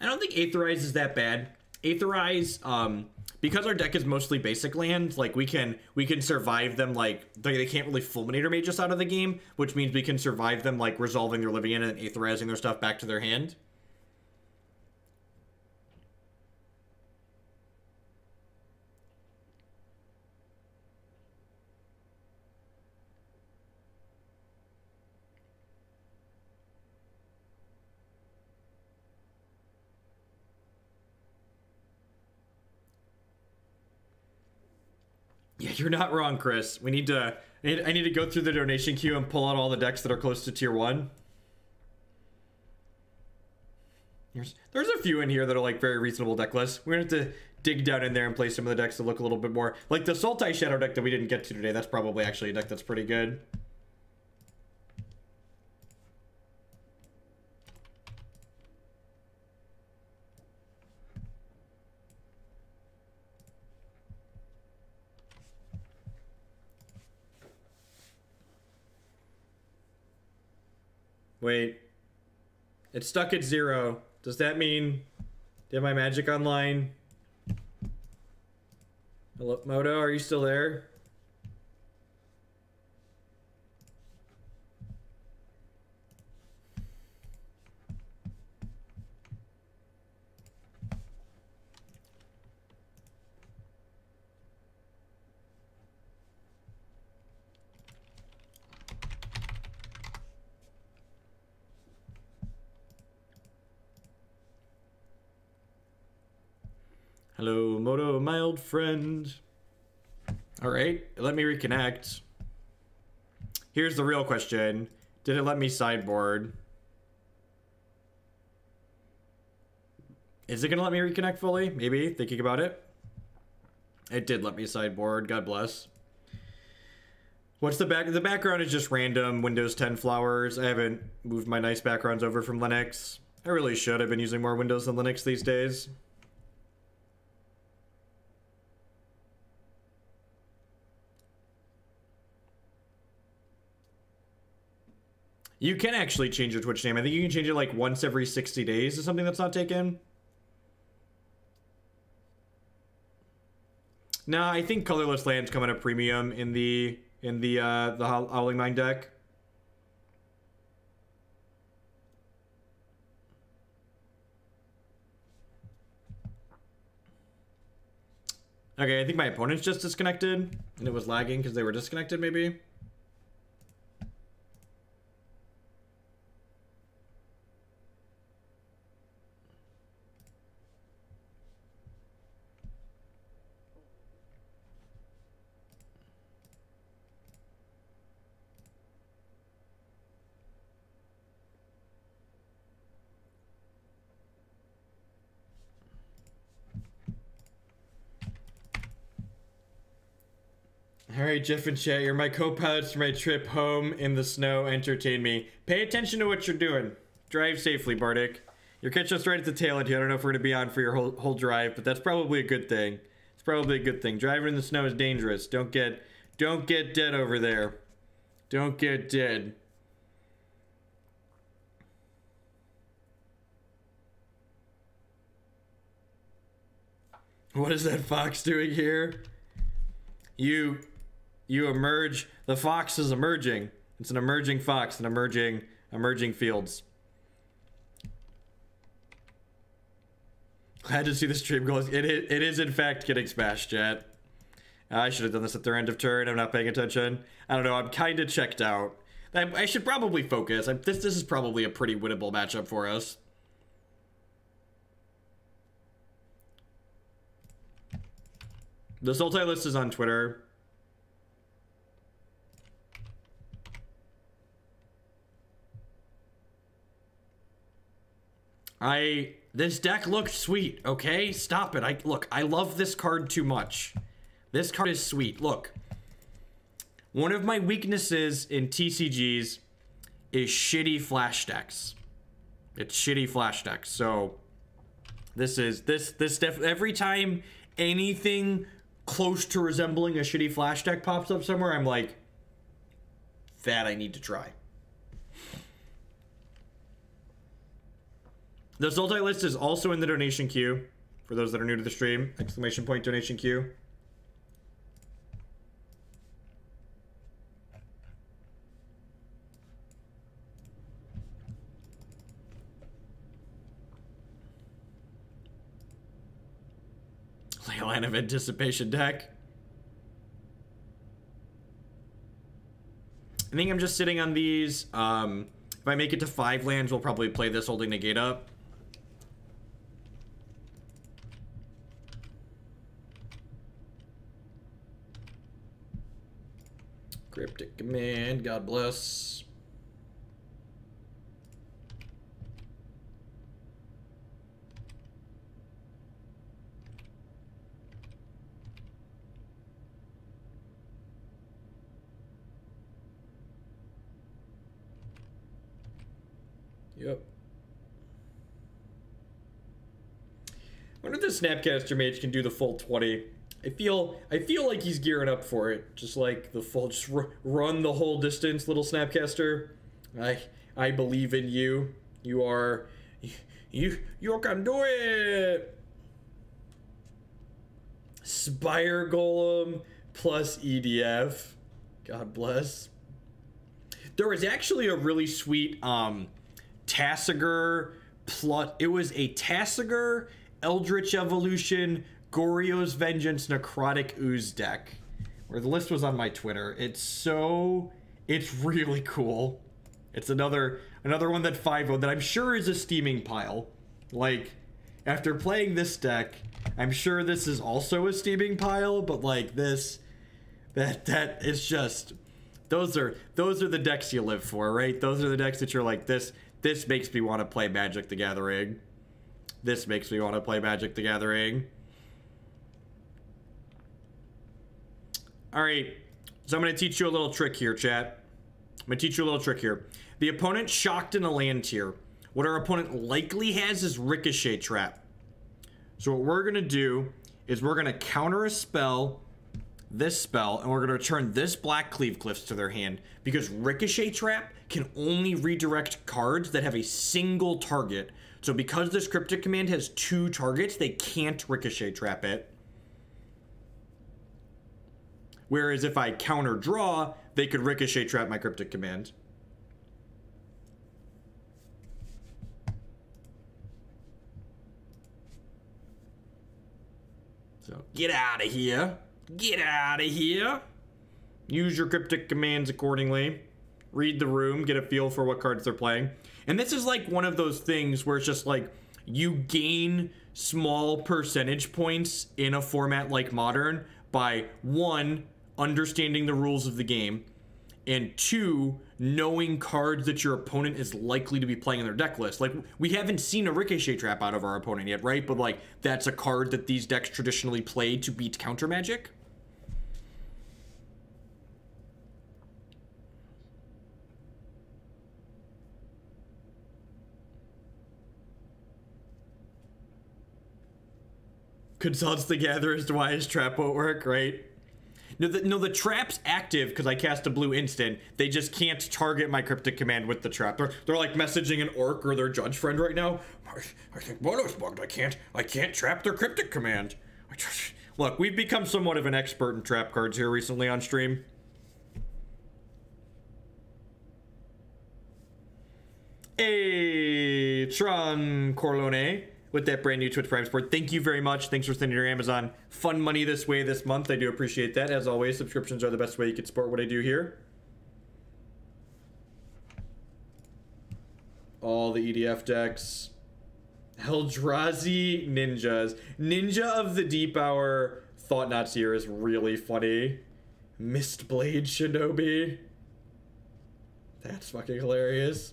I don't think Aetherize is that bad. Aetherize, um, because our deck is mostly basic lands, like we can we can survive them like they, they can't really fulminator mage us out of the game, which means we can survive them like resolving their living end and aetherizing their stuff back to their hand. You're not wrong, Chris. We need to. I need, to go through the donation queue and pull out all the decks that are close to tier one. There's there's a few in here that are like very reasonable deck lists. We're gonna have to dig down in there and play some of the decks that look a little bit more like the Sultai Shadow deck that we didn't get to today. That's probably actually a deck that's pretty good. Wait. It's stuck at zero. Does that mean... Did my magic online? Hello, Moto, are you still there? My old friend. All right, let me reconnect. Here's the real question. Did it let me sideboard? Is it gonna let me reconnect fully? Maybe, thinking about it. It did let me sideboard. God bless. What's the back? The background is just random Windows 10 flowers. I haven't moved my nice backgrounds over from Linux. I really should. I've been using more Windows than Linux these days. You can actually change your Twitch name. I think you can change it like once every 60 days or something that's not taken. No, I think Colorless Lands come at a premium in the in the uh, the Howling Mine deck. Okay, I think my opponent's just disconnected, and it was lagging because they were disconnected, maybe. Alright, Jeff and Chat, you're my co-pilots for my trip home in the snow. Entertain me. Pay attention to what you're doing. Drive safely, Bardic. You're catching us right at the tail end here. I don't know if we're going to be on for your whole, whole drive, but that's probably a good thing. It's probably a good thing. Driving in the snow is dangerous. Don't get, don't get dead over there. Don't get dead. What is that fox doing here? You you emerge. The fox is emerging. It's an emerging fox, an emerging, emerging fields. Glad to see the stream goes. It, it, it is, in fact, getting smashed, chat. I should have done this at their end of turn. I'm not paying attention. I don't know. I'm kind of checked out. I, I, should probably focus. I, this, this is probably a pretty winnable matchup for us. The Sultai list is on Twitter. I this deck looked sweet, okay? Stop it. I look, I love this card too much. This card is sweet. Look. One of my weaknesses in TCGs is shitty flash decks. It's shitty flash decks. So this is this this def every time anything close to resembling a shitty flash deck pops up somewhere, I'm like that I need to try. The Sultai list is also in the donation queue for those that are new to the stream. Exclamation point donation queue. Leyline of Anticipation deck. I think I'm just sitting on these. Um, if I make it to five lands, we'll probably play this holding negate up. Cryptic command, God bless. Yep. I wonder if the Snapcaster Mage can do the full 20. I feel I feel like he's gearing up for it. Just like the full, just run the whole distance, little Snapcaster. I I believe in you. You are you you can do it. Spire Golem plus EDF. God bless. There was actually a really sweet um Tasigur plus it was a Tasigur Eldritch Evolution Goryo's Vengeance Necrotic Ooze deck, where the list was on my Twitter. It's so, it's really cool. It's another another one that 5 that I'm sure is a steaming pile. Like, after playing this deck, I'm sure this is also a steaming pile, but like this, that that is just those are those are the decks you live for, right? Those are the decks that you're like this. This makes me want to play Magic the Gathering. This makes me want to play Magic the Gathering. All right. So I'm going to teach you a little trick here, chat. I'm going to teach you a little trick here. The opponent shocked in a land tier. What our opponent likely has is Ricochet Trap. So what we're going to do is we're going to counter a spell, this spell, and we're going to return this Blackcleave Cliffs to their hand because Ricochet Trap can only redirect cards that have a single target. So because this Cryptic Command has two targets, they can't Ricochet Trap it. Whereas if I counter draw, they could Ricochet Trap my Cryptic Command. So get out of here. Get out of here. Use your cryptic commands accordingly. Read the room, get a feel for what cards they're playing. And this is like one of those things where it's just like you gain small percentage points in a format like modern by one, understanding the rules of the game, and two, knowing cards that your opponent is likely to be playing in their deck list. Like, we haven't seen a Ricochet trap out of our opponent yet, right? But, like, that's a card that these decks traditionally play to beat counter magic. Consults the Gatherer as to why his trap won't work, right? No, the, no, the trap's active because I cast a blue instant. They just can't target my cryptic command with the trap. They're, they're like messaging an orc or their judge friend right now. I, I think Modo's bugged. I can't, I can't trap their cryptic command. Just, look, we've become somewhat of an expert in trap cards here recently on stream. Hey, Tron Corleone with that brand new Twitch Prime support. Thank you very much. Thanks for sending your Amazon fun money this way this month. I do appreciate that. As always, subscriptions are the best way you can support what I do here. All the EDF decks. Eldrazi Ninjas. Ninja of the Deep Hour Thought-Knot Seer is really funny. Mistblade Shinobi. That's fucking hilarious.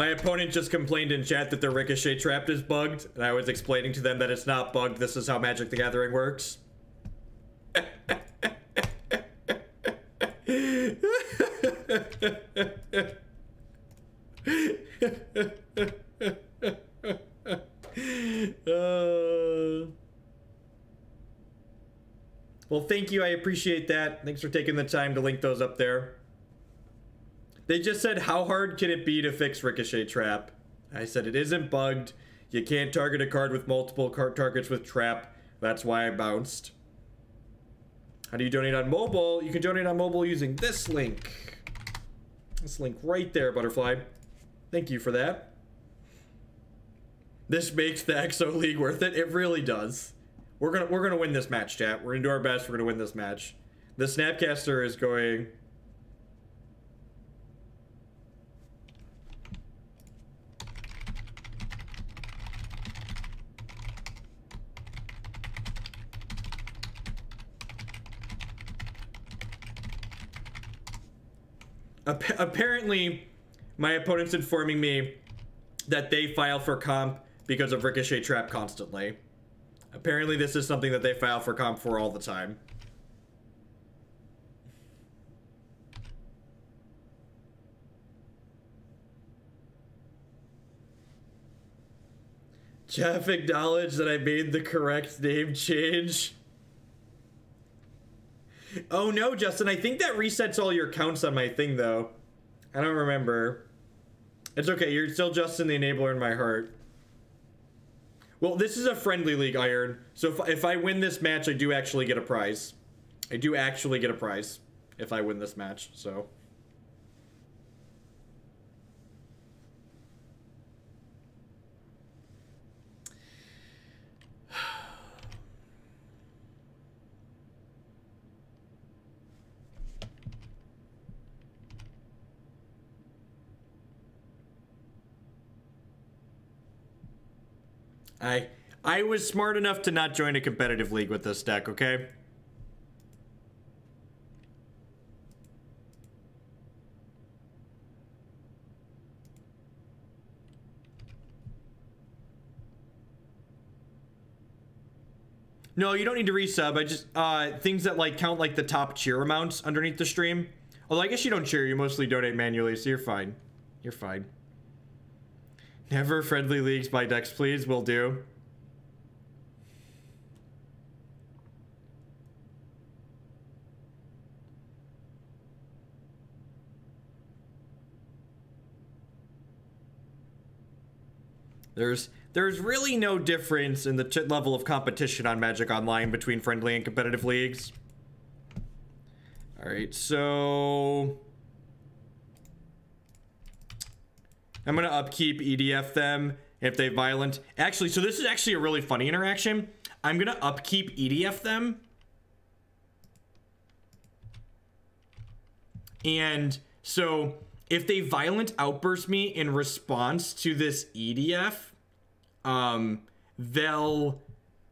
My opponent just complained in chat that the Ricochet Trap is bugged, and I was explaining to them that it's not bugged. This is how Magic the Gathering works. uh... Well, thank you. I appreciate that. Thanks for taking the time to link those up there. They just said, how hard can it be to fix Ricochet Trap? I said, it isn't bugged. You can't target a card with multiple card targets with Trap. That's why I bounced. How do you donate on mobile? You can donate on mobile using this link. This link right there, Butterfly. Thank you for that. This makes the EXO League worth it. It really does. We're gonna we're gonna win this match, chat. We're gonna do our best. We're gonna win this match. The Snapcaster is going apparently, my opponent's informing me that they file for comp because of Ricochet Trap constantly. Apparently, this is something that they file for comp for all the time. Jeff acknowledged that I made the correct name change. Oh no, Justin, I think that resets all your counts on my thing though. I don't remember. It's okay, you're still Justin the Enabler in my heart. Well, this is a friendly league, Iron. So if, if I win this match, I do actually get a prize. I do actually get a prize if I win this match, so... I I was smart enough to not join a competitive league with this deck, okay? No, you don't need to resub. I just uh things that like count like the top cheer amounts underneath the stream. Although I guess you don't cheer, you mostly donate manually, so you're fine. You're fine. Never friendly leagues by decks, please. Will do. There's there's really no difference in the level of competition on Magic Online between friendly and competitive leagues. All right, so I'm gonna upkeep EDF them if they violent. Actually, so this is actually a really funny interaction. I'm gonna upkeep EDF them. And so if they violent outburst me in response to this EDF, um, they'll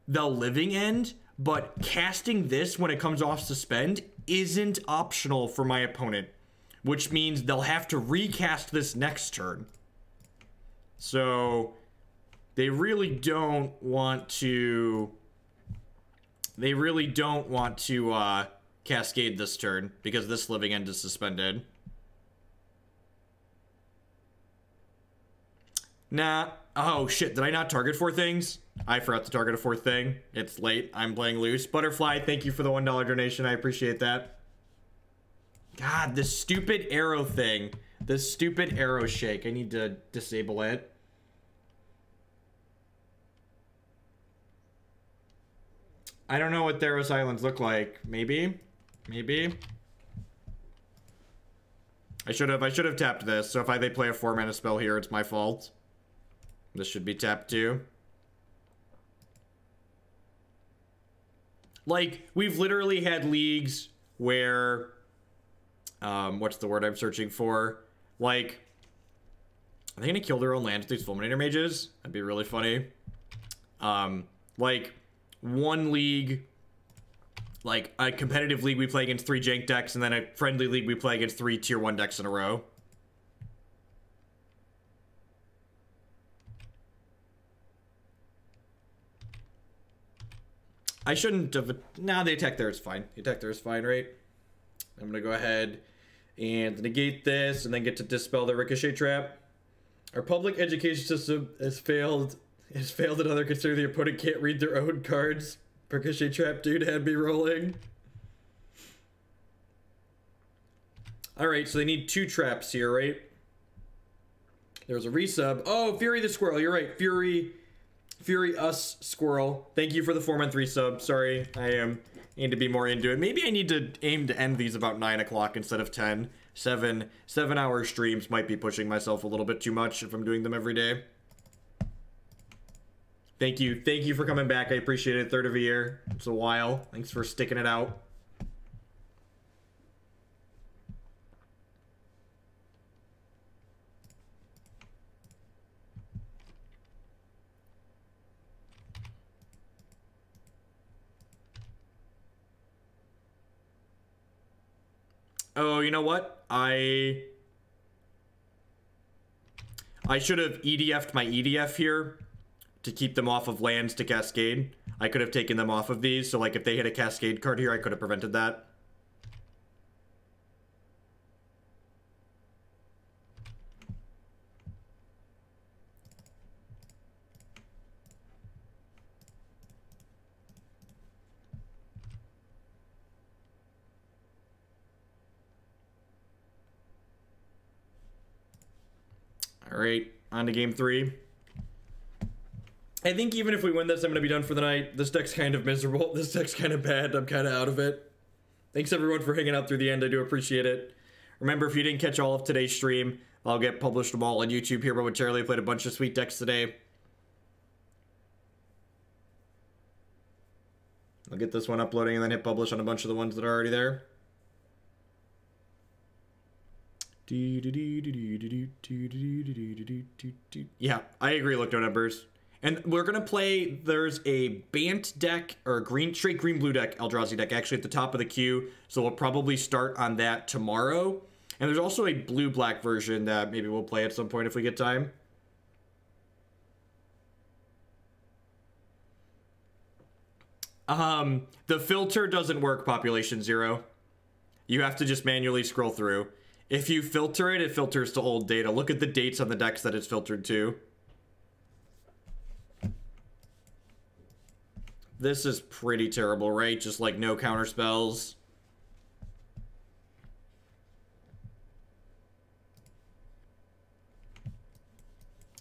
they'll living end, but casting this when it comes off suspend isn't optional for my opponent, which means they'll have to recast this next turn. So they really don't want to they really don't want to uh, cascade this turn because this living end is suspended. Nah. Oh, shit. Did I not target four things? I forgot to target a fourth thing. It's late. I'm playing loose. Butterfly, thank you for the $1 donation. I appreciate that. God, this stupid arrow thing. This stupid arrow shake. I need to disable it. I don't know what Theros Islands look like. Maybe? Maybe? I should have I should have tapped this. So if I they play a four mana spell here, it's my fault. This should be tapped too. Like, we've literally had leagues where, um, what's the word I'm searching for? Like, are they gonna kill their own land with these Fulminator Mages? That'd be really funny. Um, like, one league, like a competitive league we play against three jank decks, and then a friendly league we play against three tier one decks in a row. I shouldn't have. Now nah, the attack there is fine. The attack there is fine, right? I'm gonna go ahead and negate this, and then get to dispel the ricochet trap. Our public education system has failed. Has failed another consider the opponent can't read their own cards. Ricochet trap dude had me rolling. Alright, so they need two traps here, right? There's a resub. Oh, Fury the Squirrel, you're right. Fury Fury Us Squirrel, thank you for the 4 month resub. Sorry, I am need to be more into it. Maybe I need to aim to end these about 9 o'clock instead of 10. Seven, seven hour streams might be pushing myself a little bit too much if I'm doing them every day. Thank you. Thank you for coming back. I appreciate it. Third of a year. It's a while. Thanks for sticking it out. Oh, you know what? I... I should have EDF'd my EDF here to keep them off of lands to Cascade. I could have taken them off of these, so like if they hit a Cascade card here, I could have prevented that. All right, on to game three. I think even if we win this, I'm going to be done for the night. This deck's kind of miserable. This deck's kind of bad. I'm kind of out of it. Thanks everyone for hanging out through the end. I do appreciate it. Remember, if you didn't catch all of today's stream, I'll get published them all on YouTube here momentarily. I played a bunch of sweet decks today. I'll get this one uploading and then hit publish on a bunch of the ones that are already there. Yeah, I agree, look no numbers. And we're gonna play. There's a Bant deck or a green straight green blue deck, Eldrazi deck, actually at the top of the queue. So we'll probably start on that tomorrow. And there's also a blue black version that maybe we'll play at some point if we get time. Um, the filter doesn't work, population zero. You have to just manually scroll through. If you filter it, it filters to old data. Look at the dates on the decks that it's filtered to. This is pretty terrible, right? Just like no counter spells.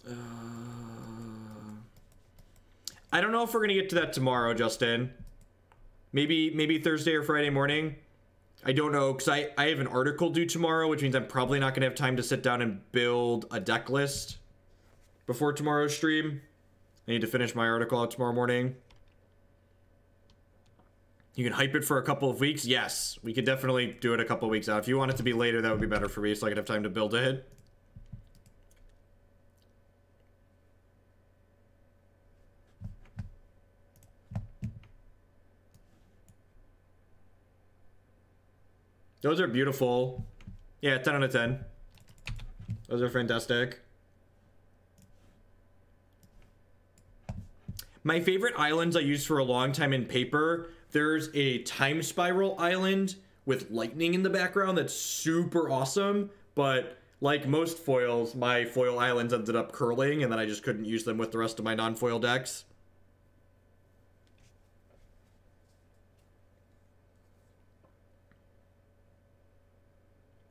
Uh, I don't know if we're gonna get to that tomorrow, Justin. Maybe maybe Thursday or Friday morning. I don't know because I, I have an article due tomorrow, which means I'm probably not gonna have time to sit down and build a deck list before tomorrow's stream. I need to finish my article out tomorrow morning. You can hype it for a couple of weeks. Yes, we could definitely do it a couple of weeks out. If you want it to be later, that would be better for me, so I could have time to build it. Those are beautiful. Yeah, 10 out of 10. Those are fantastic. My favorite islands I used for a long time in paper, there's a time spiral island with lightning in the background that's super awesome, but like most foils, my foil islands ended up curling and then I just couldn't use them with the rest of my non-foil decks.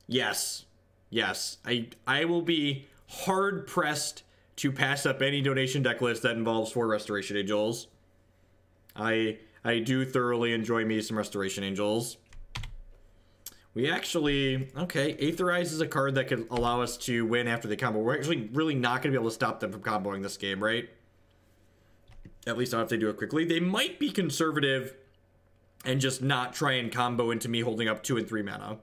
Yes. Yes. I I will be hard pressed to pass up any donation deck list that involves four Restoration Angels. I I do thoroughly enjoy me some Restoration Angels. We actually, okay, Aetherize is a card that could allow us to win after the combo. We're actually really not going to be able to stop them from comboing this game, right? At least not if they do it quickly. They might be conservative and just not try and combo into me holding up two and three mana.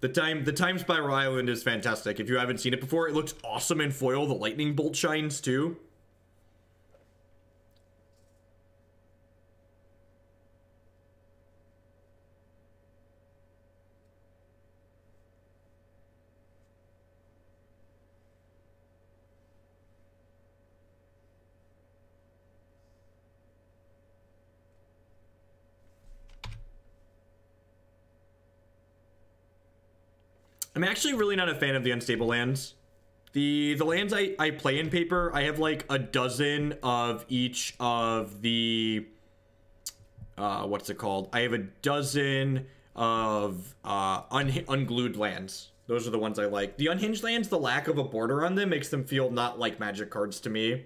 The time the time spiral island is fantastic. If you haven't seen it before, it looks awesome in foil. The lightning bolt shines too. I'm actually really not a fan of the unstable lands. The the lands I, I play in paper, I have like a dozen of each of the uh what's it called? I have a dozen of uh un unglued lands. Those are the ones I like. The unhinged lands, the lack of a border on them makes them feel not like magic cards to me.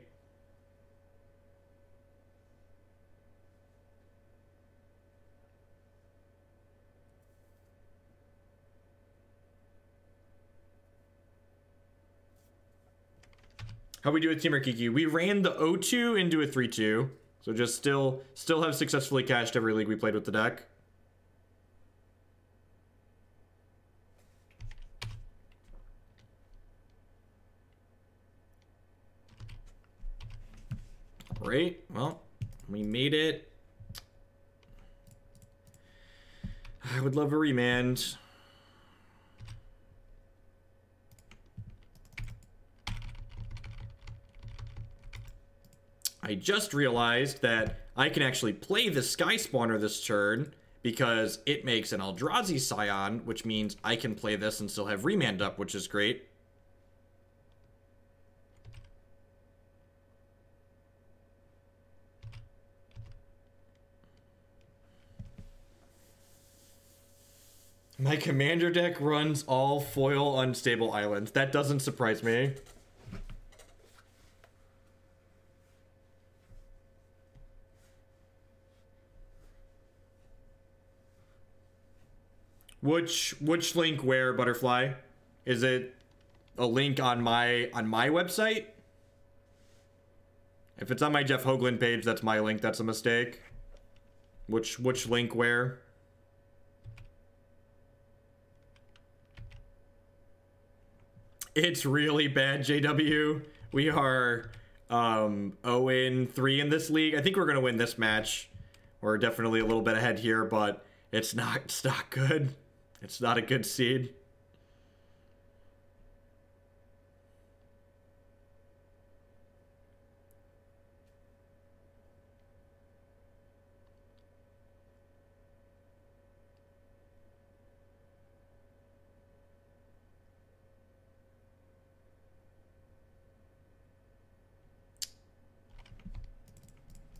How we do with Team Kiki? We ran the O2 into a 3-2. So just still still have successfully cashed every league we played with the deck. Great. Well, we made it. I would love a remand. I just realized that I can actually play the Skyspawner this turn because it makes an Eldrazi Scion, which means I can play this and still have Remand up, which is great. My commander deck runs all foil unstable islands. That doesn't surprise me. Which which link where butterfly? Is it a link on my on my website? If it's on my Jeff Hoogland page, that's my link. That's a mistake. Which which link where? it's really bad, JW. We are um 0 3 in this league. I think we're gonna win this match. We're definitely a little bit ahead here, but it's not it's not good. It's not a good seed.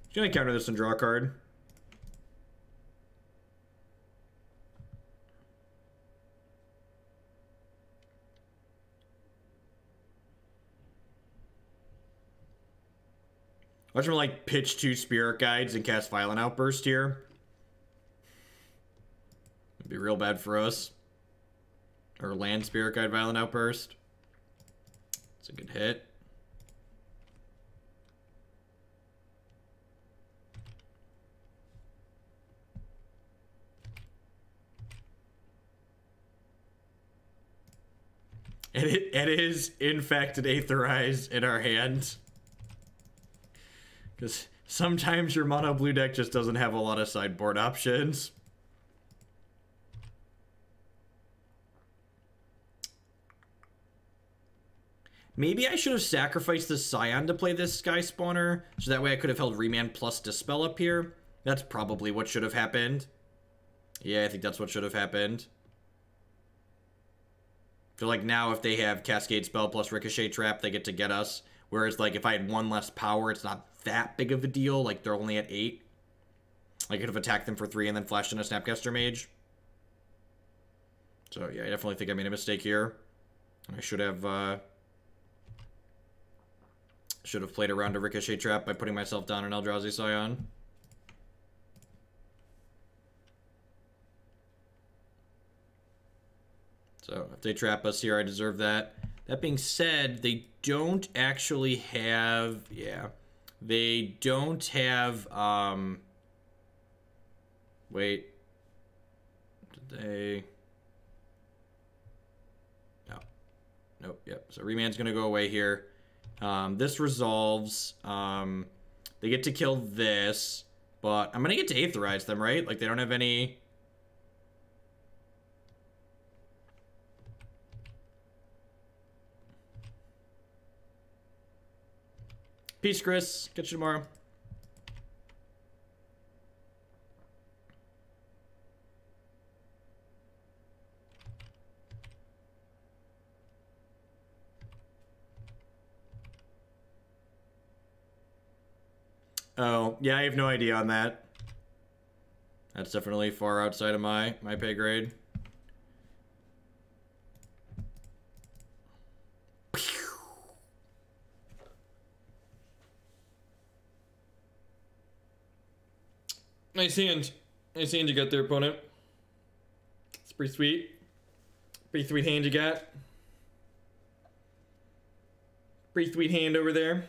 He's gonna counter this and draw a card. Watch him like pitch two spirit guides and cast violent outburst here. It'd be real bad for us. Or land spirit guide violent outburst. It's a good hit. And it, it is, in fact, an Aetherize in our hand. Because sometimes your mono blue deck just doesn't have a lot of sideboard options. Maybe I should have sacrificed the Scion to play this Skyspawner, so that way I could have held Remand plus Dispel up here. That's probably what should have happened. Yeah, I think that's what should have happened. So like now if they have Cascade Spell plus Ricochet Trap, they get to get us. Whereas like if I had one less power, it's not that big of a deal. Like they're only at eight. I could have attacked them for three and then flashed in a Snapcaster Mage. So yeah, I definitely think I made a mistake here. I should have uh should have played around a Ricochet Trap by putting myself down in Eldrazi Scion. So if they trap us here, I deserve that. That being said, they don't actually have, yeah, they don't have, um, wait, did they, no, nope, yep. So Remand's to go away here. Um, this resolves, um, they get to kill this, but I'm to get to Aetherize them, right? Like they don't have any, Peace, Chris. Catch you tomorrow. Oh, yeah, I have no idea on that. That's definitely far outside of my, my pay grade. Nice hand. Nice hand you got there, opponent. It's pretty sweet. Pretty sweet hand you got. Pretty sweet hand over there.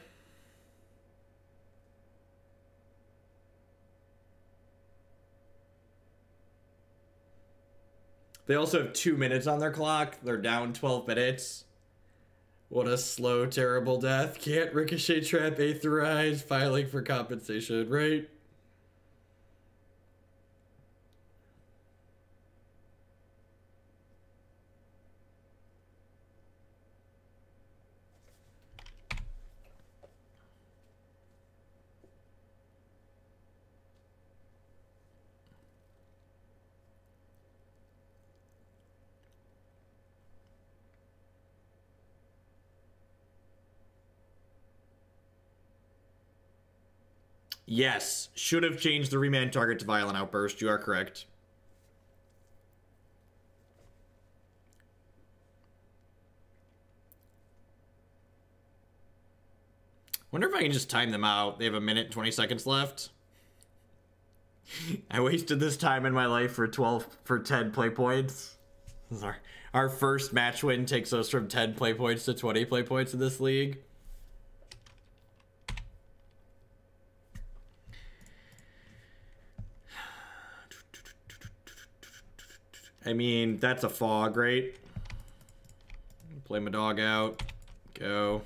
They also have two minutes on their clock. They're down 12 minutes. What a slow, terrible death. Can't ricochet trap Aetherize, filing for compensation, right? Yes, should have changed the remand target to Violent Outburst. You are correct. Wonder if I can just time them out. They have a minute and 20 seconds left. I wasted this time in my life for 12 for 10 play points. Our, our first match win takes us from 10 play points to 20 play points in this league. I mean, that's a fog, right? Play my dog out. Go.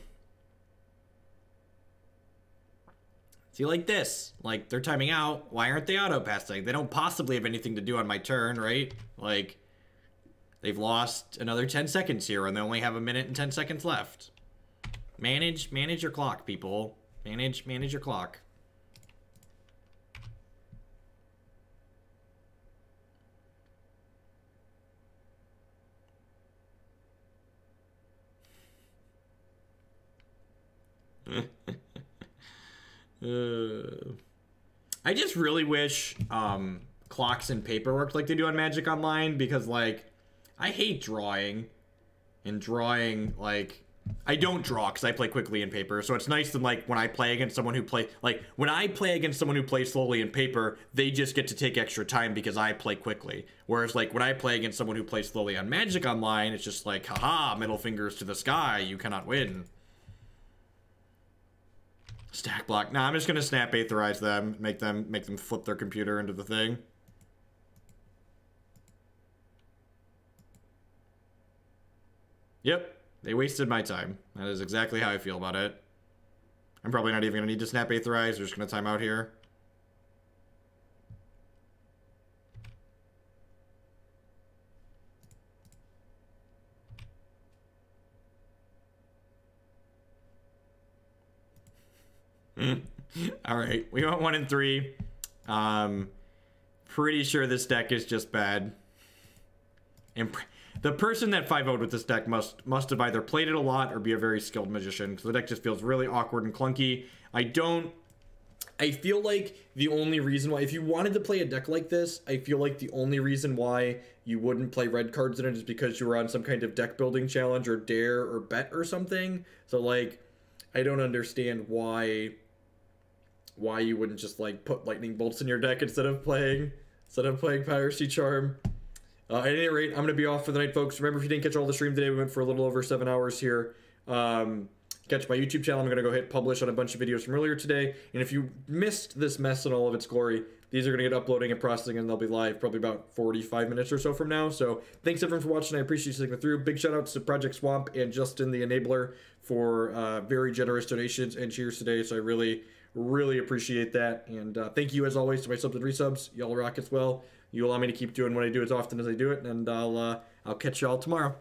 See, like this. Like, they're timing out. Why aren't they auto passing? They don't possibly have anything to do on my turn, right? Like, they've lost another 10 seconds here, and they only have a minute and 10 seconds left. Manage, manage your clock, people. Manage, manage your clock. Uh, I just really wish um, clocks and paper worked like they do on Magic Online because, like, I hate drawing. And drawing, like, I don't draw because I play quickly in paper. So it's nice that, like, when I play against someone who play, like, when I play against someone who plays slowly in paper, they just get to take extra time because I play quickly. Whereas, like, when I play against someone who plays slowly on Magic Online, it's just like, haha, middle fingers to the sky, you cannot win. Stack block. Nah, I'm just gonna snap aetherize them, make them make them flip their computer into the thing. Yep, they wasted my time. That is exactly how I feel about it. I'm probably not even gonna need to snap aetherize. We're just gonna time out here. All right, we went one and three. Um, pretty sure this deck is just bad. And the person that 5 0 with this deck must must have either played it a lot or be a very skilled magician because the deck just feels really awkward and clunky. I don't. I feel like the only reason why, if you wanted to play a deck like this, I feel like the only reason why you wouldn't play red cards in it is because you were on some kind of deck building challenge or dare or bet or something. So, like, I don't understand why why you wouldn't just like put lightning bolts in your deck instead of playing instead of playing piracy charm. Uh, at any rate, I'm gonna be off for the night, folks. Remember, if you didn't catch all the stream today, we went for a little over seven hours here. Um, catch my YouTube channel. I'm gonna go hit publish on a bunch of videos from earlier today. And if you missed this mess in all of its glory, these are gonna get uploading and processing, and they'll be live probably about 45 minutes or so from now. So thanks everyone for watching. I appreciate you sticking through. Big shout outs to Project Swamp and Justin the Enabler for uh, very generous donations and cheers today. So I really Really appreciate that. And uh, thank you, as always, to my subs and resubs. Y'all rock as well. You allow me to keep doing what I do as often as I do it. And I'll, uh, I'll catch y'all tomorrow.